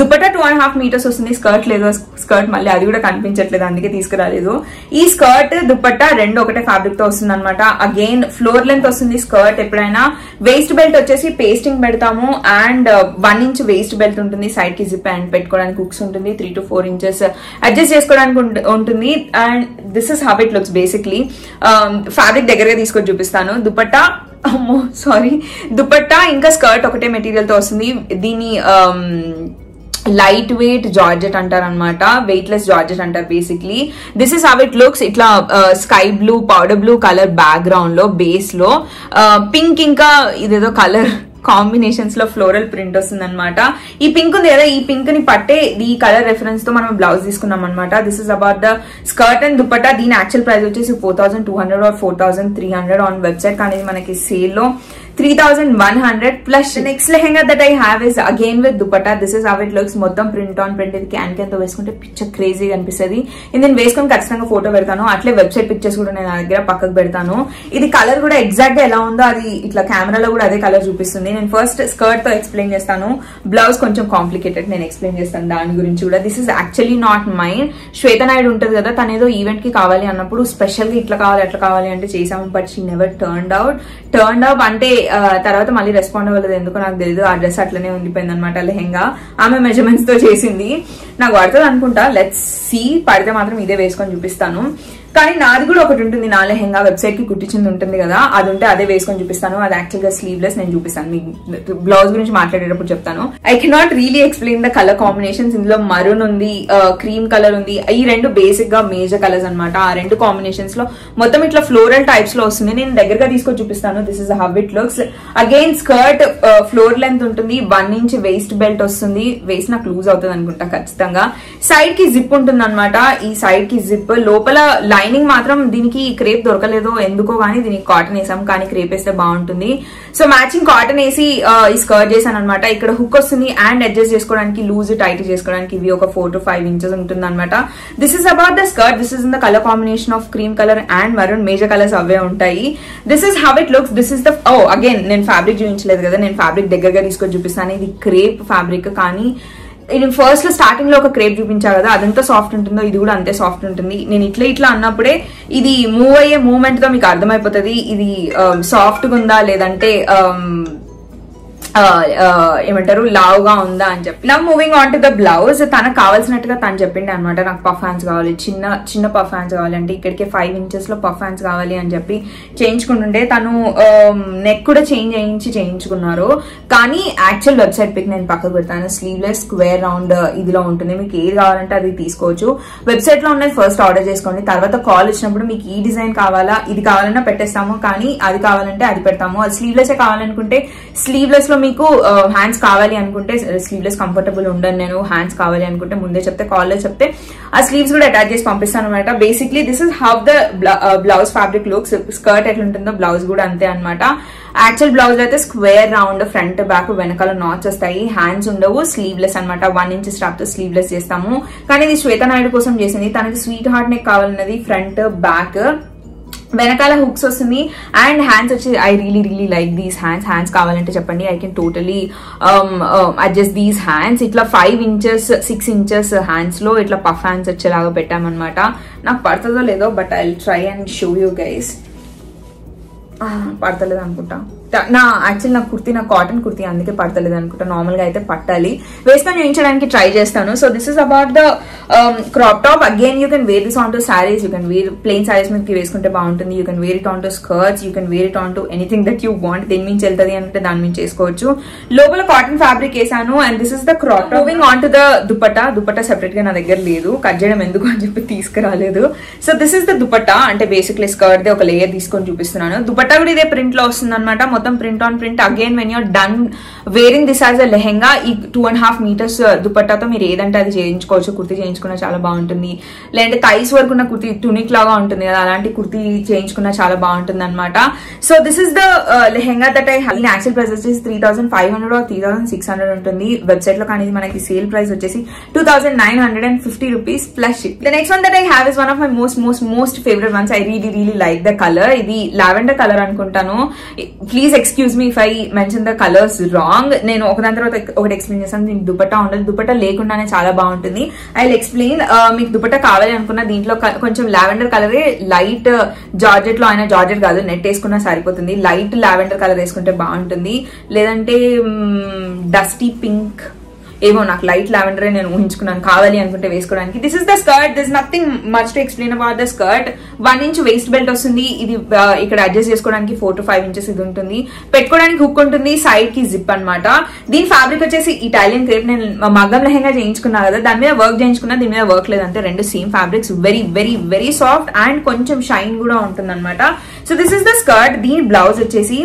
dupatta two and half meters వస్తుంది. Skirt లేదు. Skirt మళ్ళీ అది కూడా కనిపించట్లేదు. అందుకే తీసుకురాలేదు. ఈ స్కర్ట్ దుపట్టా రెండు ఒకటే ఫ్యాబ్రిక్తో వస్తుంది అనమాట అగైన్ ఫ్లోర్ లెంత్ వస్తుంది స్కర్ట్ ఎప్పుడైనా. వేస్ట్ బెల్ట్ వచ్చేసి పేస్టింగ్ పెడతాము. And one inch waist belt ఉంటుంది. సైడ్కి జిప్ అండ్ పెట్టుకోవడానికి హుక్స్ ఉంటుంది. Three to four inches adjust చేసుకోవడానికి ఉంటుంది. And this is habit it looks basically fabric దగ్గరగా తీసుకొని చూపిస్తాను. దుపట్టా అమ్మో సారీ దుపట్టా ఇంకా స్కర్ట్ ఒకటే మెటీరియల్తో వస్తుంది. దీని um, లైట్ వెయిట్ జార్జెట్ అంటారు అనమాట వెయిట్ లెస్ జార్జెట్ అంటారు basically this is how it looks ఇట్లా sky blue powder blue colour బ్యాక్గ్రౌండ్లో బేస్లో. Uh, పింక్ ఇంకా ఇదేదో కలర్ కాంబినేషన్స్లో ఫ్లోరల్ ప్రింట్ వస్తుంది అనమాట ఈ పింక్ ఉంది కదా ఈ పింక్ని పట్టే ఈ కలర్ రెఫరెన్స్తో మనం బ్లౌజ్ తీసుకున్నాం అనమాట this is about the skirt and dupatta దీని యాక్చువల్ ప్రైస్ వచ్చేసి four thousand two hundred or four thousand three hundred on website కానీ మనకి సేల్లో three thousand one hundred plus next lehenga that I have is again with dupatta this is how it looks మొత్తం print on print ఇది can క్యాన్తో వేసుకుంటే picture క్రేజీగా అనిపిస్తుంది. ఇది నేను వేసుకొని ఖచ్చితంగా ఫోటో పెడతాను. అట్లే వెబ్సైట్ పిక్చర్స్ కూడా నేను నా దగ్గర పక్కకు పెడతాను. ఇది కలర్ కూడా ఎగ్జాక్ట్గా ఎలా ఉందో అది ఇట్లా కెమెరాలో కూడా అదే కలర్ చూపిస్తుంది. నేను ఫస్ట్ స్కర్ట్తో ఎక్స్ప్లెయిన్ చేస్తాను. బ్లౌజ్ కొంచెం కాంప్లికేటెడ్ నేను ఎక్స్ప్లెయిన్ చేస్తాను దాని గురించి కూడా. This is actually not mind Shweta Naidu ఉంటుంది కదా తను ఏదో ఈవెంట్కి కావాలి అన్నప్పుడు స్పెషల్గా ఇట్లా కావాలి అట్లా కావాలి అంటే చేసాము but she never turn out turn out అంటే తర్వాత మళ్ళీ రెస్పాండ్ అవ్వలేదు. ఎందుకో నాకు తెలియదు ఆ డ్రెస్ అట్లనే ఉండిపోయింది అనమాట లెహెంగా. ఆమె మెజర్మెంట్స్తో చేసింది. నాకు పడుతుంది అనుకుంటా. లెట్స్ సి పడితే మాత్రం ఇదే వేసుకొని చూపిస్తాను. కానీ నాది కూడా ఒకటి ఉంటుంది నా లెహెంగా వెబ్సైట్కి కుట్టించింది ఉంటుంది కదా అది ఉంటే అదే వేసుకొని చూపిస్తాను అది యాక్చువల్గా స్లీవ్లెస్ నేను చూపిస్తాను. మీకు బ్లౌజ్ గురించి మాట్లాడేటప్పుడు చెప్తాను. I cannot really explain the colour combinations ఇందులో మరూన్ ఉంది uh, క్రీమ్ కలర్ ఉంది. ఈ రెండు బేసిక్గా మేజర్ కలర్స్ అన్నమాట. ఆ రెండు కాంబినేషన్స్లో మొత్తం ఇట్లా ఫ్లోరల్ టైప్స్లో వస్తుంది. నేను దగ్గరగా తీసుకొని చూపిస్తాను. This is how it looks again skirt floor length ఉంటుంది. వన్ ఇంచ్ వేస్ట్ బెల్ట్ వస్తుంది. వేస్ట్ నాకు లూజ్ అవుతుంది అనుకుంటా ఖచ్చితంగా. సైడ్కి జిప్ ఉంటుంది అనమాట ఈ సైడ్కి జిప్ లోపల లైనింగ్ మాత్రం దీనికి క్రేప్ దొరకలేదు. ఎందుకో కానీ దీనికి కాటన్ వేసాం కానీ క్రేప్ వేస్తే బాగుంటుంది. సో మ్యాచింగ్ కాటన్ వేసి ఈ స్కర్ట్ చేశాను అనమాట ఇక్కడ హుక్ వస్తుంది అండ్ అడ్జస్ట్ చేసుకోవడానికి లూజ్ టైట్ చేసుకోవడానికి ఇవి ఒక ఫోర్ టు ఫైవ్ ఇంచెస్ ఉంటుంది అనమాట this is about the skirt this is in the colour combination of cream colour and maroon major colours అవే ఉంటాయి. This is how it looks this is the oh again నేను fabric చూపించలేదు కదా. నేను fabric దగ్గరగా తీసుకొని చూపిస్తాను. ఇది క్రేప్ ఫ్యాబ్రిక్ కానీ నేను ఫస్ట్లో స్టార్టింగ్లో ఒక క్రేప్ చూపించా కదా అదంతా సాఫ్ట్ ఉంటుందో ఇది కూడా అంతే సాఫ్ట్ ఉంటుంది. నేను ఇట్లా ఇట్లా అన్నప్పుడే ఇది మూవ్ అయ్యే మూవ్మెంట్తో మీకు అర్థమైపోతుంది. ఇది um, సాఫ్ట్గా ఉందా లేదంటే um, ఏమంటారు లావుగా ఉందా అని చెప్పి. నా moving on to the blouse తనకు కావాల్సినట్టుగా తను చెప్పిండే అనమాట నాకు పఫ్ హ్యాండ్స్ కావాలి చిన్న చిన్న పఫ్ హ్యాండ్స్ కావాలంటే ఇక్కడికి ఫైవ్ ఇంచెస్లో పఫ్ హ్యాండ్స్ కావాలి అని చెప్పి చేయించుకుంటుంటే తను um, నెక్ కూడా చేంజ్ చేయించి చేయించుకున్నారు. కానీ యాక్చువల్ వెబ్సైట్ పిక్ నేను పక్కకు పెడతాను. స్లీవ్లెస్ స్క్వేర్ రౌండ్ ఇదిలో ఉంటుంది. మీకు ఏది కావాలంటే అది తీసుకోవచ్చు. వెబ్సైట్లో ఉన్నది ఫస్ట్ ఆర్డర్ చేసుకోండి. తర్వాత కాల్ వచ్చినప్పుడు మీకు ఈ డిజైన్ కావాలా ఇది కావాలన్నా పెట్టేస్తాము. కానీ అది కావాలంటే అది పెడతాము. అది స్లీవ్లెస్ కావాలనుకుంటే స్లీవ్లెస్లో మీకు హ్యాండ్స్ కావాలి అనుకుంటే స్లీవ్లెస్ కంఫర్టబుల్ ఉండను నేను హ్యాండ్స్ కావాలి అనుకుంటే ముందే చెప్తే కాల్లో చెప్తే ఆ స్లీవ్స్ కూడా అటాచ్ చేసి పంపిస్తాను అనమాట basically this is how the blouse fabric looks skirt ఎట్లుంటుందో బ్లౌజ్ కూడా అంతే అనమాట యాక్చువల్ బ్లౌజ్ అయితే స్క్వేర్ రౌండ్ ఫ్రంట్ బ్యాక్ వెనకాల నాచ్ వస్తాయి. హ్యాండ్స్ ఉండవు స్లీవ్లెస్ అనమాట వన్ ఇంచ్ స్టాప్తో స్లీవ్లెస్ చేస్తాము. కానీ ఇది శ్వేతనాయుడు కోసం చేసింది. తనకి స్వీట్ హార్ట్ నెక్ కావాలన్నది ఫ్రంట్ బ్యాక్ వెనకాల హుక్స్ వస్తుంది. అండ్ హ్యాండ్స్ వచ్చి I really really like these hands. Hands కావాలంటే చెప్పండి. I can totally um, um, adjust these hands. ఇట్లా ఫైవ్ ఇంచెస్ సిక్స్ ఇంచెస్ హ్యాండ్స్లో ఇట్లా పఫ్ హ్యాండ్స్ వచ్చేలాగా పెట్టామన్నమాట. నాకు పడుతుందో లేదో but I try and show you guys. పడతలేదు అనుకుంటా నా యాక్చువల్ నా కుర్తీ నా కాటన్ కుర్తీ అందుకే పడతలేదు అనుకుంటా. నార్మల్గా అయితే పట్టాలి. వేసుకొని చూపించడానికి ట్రై చేస్తాను. So this is about the crop top again you can wear this on to saris you can wear plain saris మీదకి వేసుకుంటే బాగుంటుంది. You can wear it on to skirts you can wear it on to anything that you want దేని మించి వెళ్తుంది అంటే దాని మించి చేసుకోవచ్చు. లోపల కాటన్ ఫ్యాబ్రిక్ వేసాను. And this is the crop moving on to the dupatta. Dupatta సెపరేట్గా నా దగ్గర లేదు. కట్ చేయడం ఎందుకు అని చెప్పి తీసుకురాలేదు. So this is the dupatta. అంటే బేసిక్లీ స్కర్ట్ ది ఒక లేయర్ తీసుకొని చూపిస్తున్నాను. దుపట్టా కూడా ఇదే ప్రింట్లో వస్తుంది అనమాట మొత్తం print on print again when you're done wearing this as a lehenga ఈ టూ అండ్ హాఫ్ మీటర్స్ దుపట్టాతో మీరు ఏదంటే అది చేయించుకోవచ్చు కుర్తీ చేయించుకున్నా చాలా బాగుంటుంది. లేదంటే థైస్ వరకు ఉన్న కుర్తీ టునిక్ లాగా ఉంటుంది కదా అలాంటి కుర్తీ చేయించుకున్నా చాలా బాగుంటుంది అనమాట so this is the lehenga that I దీని యాక్చువల్ ప్రైస్ వచ్చేసి three thousand five hundred three thousand six hundred ఉంటుంది. వెబ్సైట్లో కానీ మనకి సేల్ ప్రైస్ వచ్చేసి two thousand nine hundred and fifty rupees plus ship the next one that I have is one of my most most most favourite ones I really really like the colour ఇది lavender colour అనుకుంటాను. Please excuse me if I mention the colours wrong నేను ఒకదాని తర్వాత ఒకటి explain చేస్తాను. దీనికి దుపట్టా ఉండదు. దుపట్టా లేకుండానే చాలా బాగుంటుంది. ఐ ఎక్స్ప్లెయిన్ uh, మీకు దుపట్టా కావాలి అనుకున్న దీంట్లో కొంచెం లావెండర్ కలరే లైట్ uh, జార్జెట్లో అయినా జార్జెట్ కాదు. నెట్ వేసుకున్నా సరిపోతుంది. లైట్ లావెండర్ కలర్ వేసుకుంటే బాగుంటుంది. లేదంటే డస్టీ పింక్ ఏమో నాకు లైట్ లావెండర్ నేను ఊహించుకున్నాను కావాలి అనుకుంటే వేసుకోవడానికి. This is the skirt this nothing much to explain about the skirt one inch waist belt వస్తుంది. ఇది ఇక్కడ అడ్జస్ట్ చేసుకోవడానికి ఫోర్ టు ఫైవ్ ఇంచెస్ ఇది ఉంటుంది. పెట్టుకోవడానికి హుక్ ఉంటుంది. సైడ్కి జిప్ అనమాట దీని ఫ్యాబ్రిక్ వచ్చేసి ఇటాలియన్ క్రేప్ నేను మగ్గం లెహంగా చేయించుకున్నా కదా దాని మీద వర్క్ చేయించుకున్నా దీని మీద వర్క్ లేదంటే రెండు same fabrics very very very soft and కొంచెం షైన్ కూడా ఉంటుంది అనమాట so this is the skirt దీని బ్లౌజ్ వచ్చేసి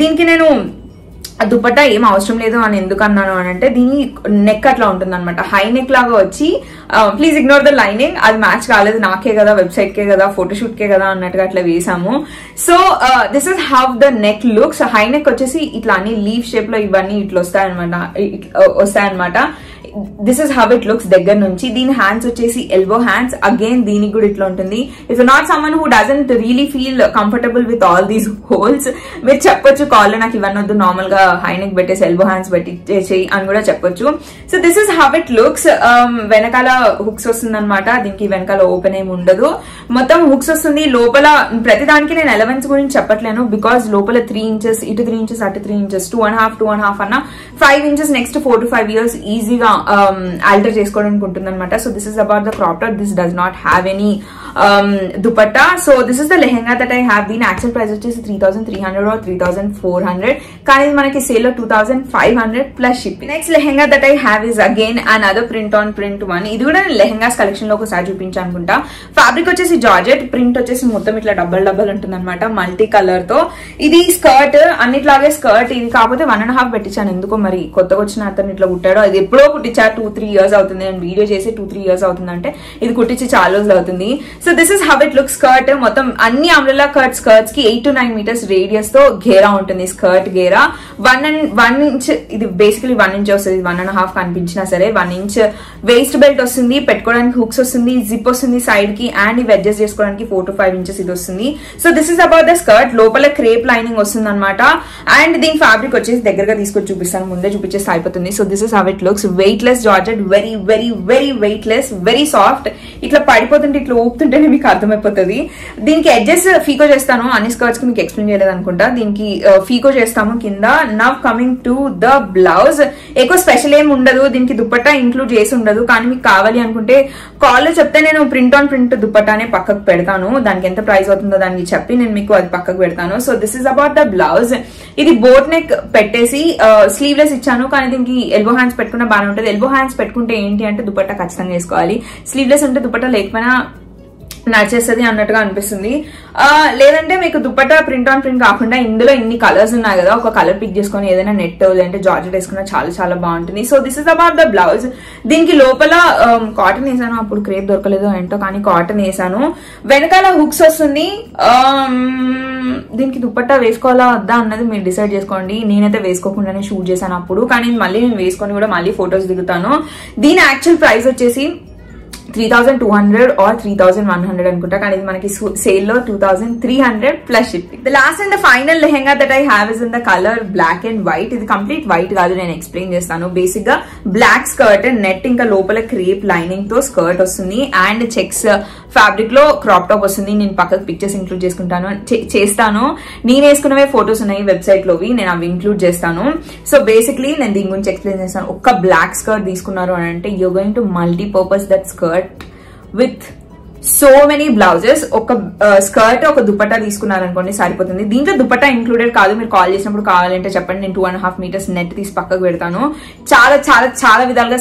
దీనికి నేను దుపట్టా ఏం అవసరం లేదు అని ఎందుకు అన్నాను అని అంటే దీని నెక్ అట్లా ఉంటుంది అనమాట హై నెక్ లాగా వచ్చి ప్లీజ్ ఇగ్నోర్ ద లైనింగ్ అది మ్యాచ్ కాలేదు నాకే కదా వెబ్సైట్ కే కదా ఫోటోషూట్ కే కదా అన్నట్టుగా అట్లా వేసాము. So this is how the neck looks high neck వచ్చేసి ఇట్లా అన్ని లీవ్ షేప్లో ఇవన్నీ ఇట్లా వస్తాయన్నమాట. వస్తాయన్నమాట. This is how it looks దగ్గర నుంచి. దీని హ్యాండ్స్ వచ్చేసి ఎల్బో హ్యాండ్స్ అగైన్ దీనికి కూడా ఇట్లా ఉంటుంది. If not someone who doesn't really feel comfortable with all these holes మీరు చెప్పొచ్చు కాల్లో నాకు ఇవన్నీ వద్దు నార్మల్గా హైనెక్ పెట్టేసి ఎల్బో హ్యాండ్స్ పెట్టి చేయి అని కూడా చెప్పొచ్చు. So this is how it looks వెనకాల హుక్స్ వస్తుంది అనమాట దీనికి వెనకాల ఓపెన్ ఏమి ఉండదు. మొత్తం హుక్స్ వస్తుంది. లోపల ప్రతి దానికి నేను ఎలవెన్స్ గురించి చెప్పట్లేను. బికాస్ లోపల త్రీ ఇంచెస్ ఇటు త్రీ ఇంచెస్ అటు three inches two and half two and half అన్న five inches next four to five years ఈజీగా ఆల్టర్ చేసుకోవడానికి ఉంటుంది అనమాట so this is about the crop top this does not have any dupatta so this is the lehenga that I have దీని actual price వచ్చేసి three thousand three hundred three thousand four hundred కానీ ఇది మనకి సేల్లో two thousand five hundred plus shipping next lehenga that I have is again and other print on print one ఇది కూడా నేను లెహెంగాస్ కలెక్షన్లో ఒకసారి చూపించాను అనుకుంటా. ఫ్యాబ్రిక్ వచ్చేసి జార్జెట్ ప్రింట్ వచ్చేసి మొత్తం ఇట్లా డబల్ డబల్ ఉంటుంది అనమాట మల్టీ కలర్తో. ఇది స్కర్ట్ అన్నిట్లాగే స్కర్ట్ ఇది. కాకపోతే వన్ అండ్ హాఫ్ పెట్టించాను. ఎందుకో మరి కొత్తగా వచ్చిన అతను ఇట్లా కుట్టాడో అది ఎప్పుడో కుట్టించాను కుట్టించా టూ త్రీ ఇయర్స్ అవుతుంది. నేను వీడియో చేసి టూ త్రీ ఇయర్స్ అవుతుంది అంటే ఇది కుట్టించి చాలా రోజులు అవుతుంది. So this is how it look skirt మొత్తం అన్ని అంబ్రెలా కట్ స్కర్ట్స్కి ఎయిట్ టు నైన్ మీటర్స్ రేడియస్తో గేరా ఉంటుంది. స్కర్ట్ గేరా. వన్ అండ్ వన్ ఇంచ్ ఇది బేసికలీ వన్ ఇంచ్ వస్తుంది. వన్ అండ్ హాఫ్ కనిపించినా సరే వన్ ఇంచ్ వేస్ట్ బెల్ట్ వస్తుంది. పెట్టుకోవడానికి హుక్స్ వస్తుంది. జిప్ వస్తుంది సైడ్కి అండ్ ఇవి అడ్జస్ట్ చేసుకోవడానికి ఫోర్ టు ఫైవ్ ఇంచెస్ ఇది వస్తుంది. So this is about the skirt లోపల క్రేప్ లైనింగ్ వస్తుంది అనమాట అండ్ దీని ఫ్యాబ్రిక్ వచ్చేసి దగ్గరగా తీసుకొచ్చి చూపిస్తాను. ముందే చూపించేసి అయిపోతుంది. So this is how it looks weight less georgette very very very weight less very soft ఇట్లా పడిపోతుంటే ఇట్లా ఊపుతుంటేనే మీకు అర్థమైపోతుంది. దీనికి ఎడ్జెస్ ఫీకో చేస్తాను. అన్ని స్కర్ట్స్కి మీకు ఎక్స్ప్లెయిన్ చేయలేదు అనుకుంటా. దీనికి uh, ఫీకో చేస్తాము కింద. Now coming to the blouse ఎక్కువ స్పెషల్ ఏం ఉండదు. దీనికి దుప్పట్టా ఇంక్లూడ్ చేసి ఉండదు. కానీ మీకు కావాలి అనుకుంటే కాల్ చెప్తే నేను ప్రింట్ ఆన్ ప్రింట్ దుప్పట్టానే పక్కకు పెడతాను. దానికి ఎంత ప్రైస్ అవుతుందో దానికి చెప్పి నేను మీకు అది పక్కకు పెడతాను. So this is about the blouse ఇది బోట్ నెక్ పెట్టేసి uh, స్లీవ్లెస్ ఇచ్చాను. కానీ దీనికి ఎల్బో హ్యాండ్స్ పెట్టుకున్న బాగానే ఉంటుంది. ఎల్బో హ్యాండ్స్ పెట్టుకుంటే ఏంటి అంటే దుపట్టా ఖచ్చితంగా వేసుకోవాలి. స్లీవ్లెస్ ఉంటే దుపట్టా లేకపోయినా నచ్చేస్తుంది అన్నట్టుగా అనిపిస్తుంది. లేదంటే మీకు దుప్పట్టా ప్రింట్ ఆన్ ప్రింట్ కాకుండా ఇందులో ఇన్ని కలర్స్ ఉన్నాయి కదా ఒక కలర్ పిక్ చేసుకొని ఏదైనా నెట్ లేదంటే జార్జెట్ వేసుకున్నా చాలా చాలా బాగుంటుంది. So this is about the blouse దీనికి లోపల um, కాటన్ వేసాను. అప్పుడు క్రేప్ దొరకలేదు ఏంటో కానీ కాటన్ వేసాను. వెనకాల హుక్స్ వస్తుంది. Um, దీనికి దుప్పట్టా వేసుకోవాలా వద్దా అన్నది మీరు డిసైడ్ చేసుకోండి. నేనైతే వేసుకోకుండానే షూట్ చేశాను అప్పుడు. కానీ మళ్ళీ నేను వేసుకొని కూడా మళ్ళీ ఫొటోస్ దిగుతాను. దీని యాక్చువల్ ప్రైస్ వచ్చేసి three thousand two hundred or three thousand one hundred అనుకుంటా. కానీ ఇది మనకి సేల్లో two thousand three hundred plus shipping the last and the final lehenga that I have is in the colour black and white ఇది complete white కాదు నేను explain చేస్తాను. బేసిక్గా బ్లాక్ స్కర్ట్ నెట్ ఇంకా లోపల క్రేప్ లైనింగ్తో స్కర్ట్ వస్తుంది. అండ్ చెక్స్ ఫ్యాబ్రిక్లో క్రాప్ టాప్ వస్తుంది. నేను పక్కకు పిక్చర్స్ ఇంక్లూడ్ చేసుకుంటాను. చే- చేస్తాను. నేను వేసుకున్నవే ఫొటోస్ ఉన్నాయి వెబ్సైట్ లోవి. నేను అవి ఇంక్లూడ్ చేస్తాను. సో బేసిక్లీ నేను దీని గురించి ఎక్స్ప్లెయిన్ చేస్తాను. ఒక్క బ్లాక్ స్కర్ట్ తీసుకున్నారు అని అంటే you going to multipurpose that skirt with so many blouses. ఒక స్కర్ట్ ఒక దుపట్టా తీసుకున్నారనుకోండి సరిపోతుంది. దీంట్లో దుపట్టా ఇంక్లూడెడ్ కాదు. మీరు కాల్ చేసినప్పుడు కావాలంటే చెప్పండి. నేను two and half meters net తీసి పక్కకు పెడతాను. చాలా చాలా చాలా విధాలుగా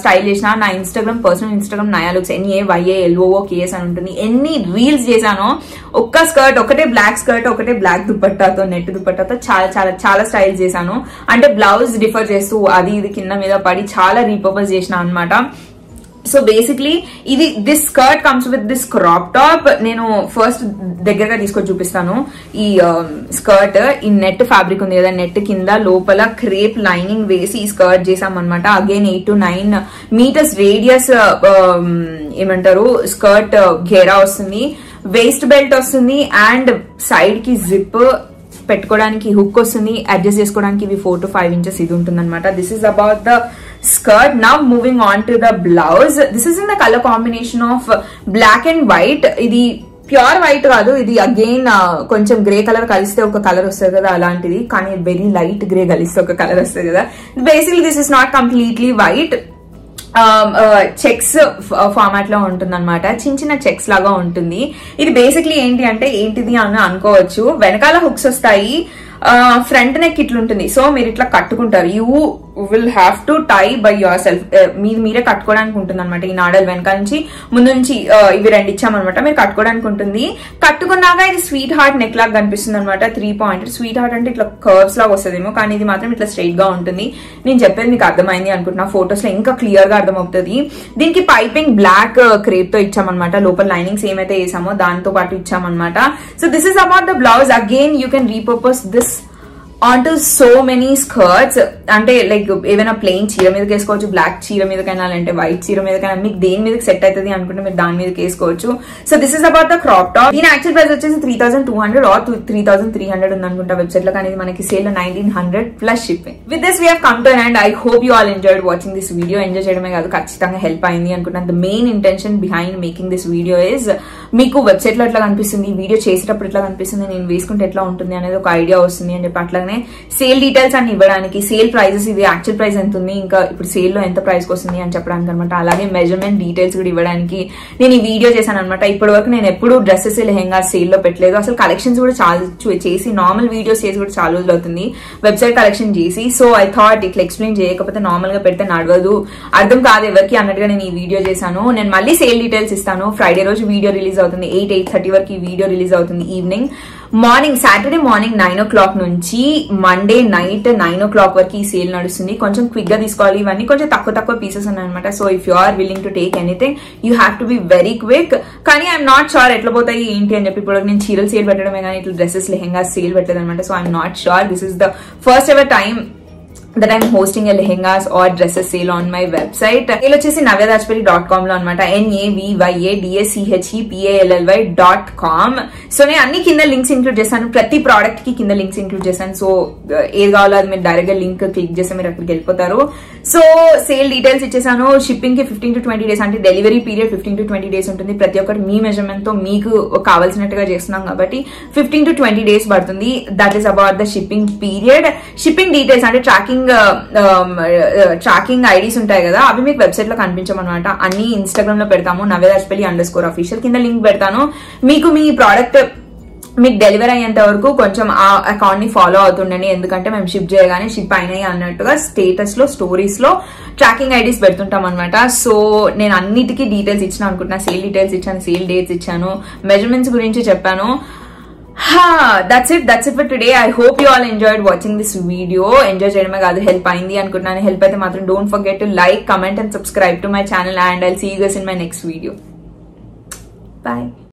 స్టైల్ చేసిన నా Instagram personal Instagram Naya looks N A Y A L O O K S అని ఉంటుంది. ఎన్ని రీల్స్ చేశానో ఒక్క స్కర్ట్ ఒకటే బ్లాక్ స్కర్ట్ ఒకటే బ్లాక్ దుపట్టాతో నెట్ దుపట్టాతో చాలా చాలా చాలా స్టైల్ చేశాను. అంటే బ్లౌజ్ డిఫర్ చేస్తూ అది ఇది కింద మీద పడి చాలా రీపర్పస్ చేసిన అనమాట సో బేసిక్లీ ఇది this skirt comes with this crop top నేను ఫస్ట్ దగ్గరగా తీసుకొని చూపిస్తాను. ఈ um, స్కర్ట్ ఈ నెట్ ఫ్యాబ్రిక్ ఉంది కదా నెట్ కింద లోపల క్రేప్ లైనింగ్ వేసి ఈ స్కర్ట్ చేసాం అనమాట again eight to nine meters radius ఏమంటారు స్కర్ట్ uh, ఘేరా వస్తుంది. వేస్ట్ బెల్ట్ వస్తుంది. అండ్ సైడ్కి జిప్ పెట్టుకోవడానికి హుక్ వస్తుంది అడ్జస్ట్ చేసుకోవడానికి ఇవి ఫోర్ టు ఫైవ్ ఇంచెస్ ఇది ఉంటుంది అనమాట this is about the skirt now moving on to the blouse this is in the colour combination of black and white ఇది ప్యూర్ వైట్ కాదు ఇది అగైన్ uh, కొంచెం గ్రే కలర్ కలిస్తే ఒక colour వస్తుంది కదా అలాంటిది. కానీ వెరీ లైట్ గ్రే కలిస్తే ఒక కలర్ వస్తుంది కదా. Basically this is not completely white Um, uh, checks format uh, uh, లో ఉంటుంది అనమాట చిన్న చిన్న చెక్స్ లాగా ఉంటుంది. ఇది బేసిక్లీ ఏంటి అంటే ఏంటిది అని అనుకోవచ్చు. వెనకాల హుక్స్ వస్తాయి. ఫ్రంట్ నెక్ ఇట్లుంటుంది. సో మీరు ఇట్లా కట్టుకుంటారు. You will have to tie by yourself మీరు మీరే కట్టుకోవడానికి ఉంటుంది అనమాట ఈ నాడల్ వెనక నుంచి. ముందు నుంచి eh, ఇవి రెండు ఇచ్చామన్నమాట. మీరు కట్టుకోవడానికి ఉంటుంది. కట్టుకున్నాక ఇది స్వీట్ హార్ట్ నెక్ లాగా కనిపిస్తుంది అనమాట త్రీ పాయింట్ స్వీట్ హార్ట్ అంటే ఇట్లా కర్వ్స్ లాగా వస్తుందేమో కానీ ఇది మాత్రం ఇట్లా స్ట్రైట్గా ఉంటుంది. నేను చెప్పేది మీకు అర్థమైంది అనుకుంటున్నా. ఫొటోస్లో ఇంకా క్లియర్గా అర్థమవుతుంది. దీనికి పైపింగ్ బ్లాక్ క్రేప్తో ఇచ్చామన్నమాట. లోపల లైనింగ్స్ ఏమైతే వేసామో దాంతో పాటు ఇచ్చామన్నమాట. So this is about the blouse again you can repurpose this on so many skirts. అంటే లైక్ ఏమైనా ప్లెయిన్ చీర మీదకి వేసుకోవచ్చు బ్లాక్ చీర మీదకైనా లేదంటే వైట్ చీర మీదకైనా మీకు దేని మీదకి సెట్ అవుతుంది అనుకుంటే మీరు దాని మీదకి వేసుకోవచ్చు. So this is about the crop top దీని యాక్చువల్ ప్రైస్ వచ్చేసి three thousand two hundred or three thousand three hundred ఉంది అనుకుంటా వెబ్సైట్లో కానీ మనకి sale nineteen hundred plus shipping with this we have come to and I hope you all enjoyed watching this video enjoy చేయడమే కాదు ఖచ్చితంగా help అయింది అనుకుంటాను the main intention behind making this video is మీకు వెబ్సైట్లో ఎట్లా కనిపిస్తుంది వీడియో చేసేటప్పుడు ఎట్లా కనిపిస్తుంది నేను వేసుకుంటే ఎట్లా ఉంటుంది అనేది ఒక ఐడియా వస్తుంది అని చెప్పి అట్లానే సేల్ డీటెయిల్స్ అన్ని ఇవ్వడానికి సేల్ ప్రైజెస్ ఇది యాక్చువల్ ప్రైస్ ఎంత ఉంది ఇంకా ఇప్పుడు సేల్లో ఎంత ప్రైస్ వస్తుంది అని చెప్పడానికి అనమాట అలాగే మెజర్మెంట్ డీటెయిల్స్ కూడా ఇవ్వడానికి నేను ఈ వీడియో చేశాను అనమాట ఇప్పటి వరకు నేను ఎప్పుడు డ్రెస్సెస్ లెహెంగా సేల్లో పెట్టలేదు. అసలు కలెక్షన్స్ కూడా చాలా చేసి నార్మల్ వీడియోస్ చేసి కూడా చాలా రోజులు అవుతుంది. వెబ్సైట్ కలెక్షన్ చేసి సో ఐ థాట్ ఇట్లా ఎక్స్ప్లెయిన్ చేయకపోతే నార్మల్గా పెడితే నడవదు. అర్థం కాదు ఎవరికి అన్నట్టుగా నేను ఈ వీడియో చేశాను. నేను మళ్ళీ సేల్ డీటెయిల్స్ ఇస్తాను. ఫ్రైడే రోజు వీడియో రిలీజ్ అవుతుంది. ఎయిట్ ఎయిట్ థర్టీ వరకు ఈ వీడియో రిలీజ్ అవుతుంది evening morning Saturday morning nine o'clock నుంచి Monday night nine o'clock వరకు ఈ సేల్ నడుస్తుంది. కొంచెం క్విక్గా తీసుకోవాలి. ఇవన్నీ కొంచెం తక్కువ తక్కువ పీసెస్ ఉన్నాయన్నమాట so if you are willing to take anything you have to be very quick కానీ ఐఎమ్ నాట్ షూర్ ఎట్లా పోతాయి ఏంటి అని చెప్పి ఇప్పుడు నేను చీరలు సేల్ పెట్టడమే కానీ ఇట్లా డ్రెస్సెస్ లెహెంగా సేల్ పెట్టలేదు అనమాట so I'm not sure this is the first ever time that I'm hosting a lehengas or dresses sale on my website sale వచ్చేసి నవ్యదాజ్పరి డాట్ కామ్లో అనమాట N A V Y A D S C H E P A L L Y dot com so నేను అన్ని కింద links include చేస్తాను ప్రతి ప్రోడక్ట్కి కింద లింక్స్ ఇంక్లూడ్ చేస్తాను సో ఏది కావాలో అది మీరు డైరెక్ట్గా లింక్ క్లిక్ చేస్తే మీరు అక్కడికి వెళ్ళిపోతారు. సో సేల్ డీటెయిల్స్ ఇచ్చేసాను షిప్పింగ్కి ఫిఫ్టీన్ టు ట్వంటీ డేస్ అంటే delivery period fifteen to twenty days ఉంటుంది. ప్రతి ఒక్కరు మీ మెజర్మెంట్తో మీకు కావాల్సినట్టుగా చేస్తున్నాం కాబట్టి ఫిఫ్టీన్ టు ట్వంటీ డేస్ పడుతుంది. That is about the shipping period shipping details అంటే tracking tracking IDs um, uh, uh, ఉంటాయి కదా అవి మీకు వెబ్సైట్లో కనిపించమన్నమాట. అన్ని ఇన్స్టాగ్రామ్లో పెడతాము నవ్యదాజ్పల్లి అండర్ స్కోర్ అఫీషియల్ కింద లింక్ పెడతాను. మీకు మీ ప్రోడక్ట్ మీకు డెలివరీ అయ్యేంత వరకు కొంచెం ఆ అకౌంట్ని ఫాలో అవుతుండండి. ఎందుకంటే మేము షిప్ చేయగానే షిప్ అయినాయి అన్నట్టుగా స్టేటస్లో స్టోరీస్లో ట్రాకింగ్ ఐడీస్ పెడుతుంటాం అనమాట సో నేను అన్నిటికీ డీటెయిల్స్ ఇచ్చిన అనుకుంటున్నా. సేల్ డీటెయిల్స్ ఇచ్చాను సేల్ డేట్స్ ఇచ్చాను. మెజర్మెంట్స్ గురించి చెప్పాను. హా that's it that's it for today I hope you all enjoyed watching this video enjoy చేయడమే కాదు హెల్ప్ అయింది అనుకుంటున్నాను. హెల్ప్ అయితే మాత్రం don't forget to like comment and subscribe to my channel and I see you guys in my next video bye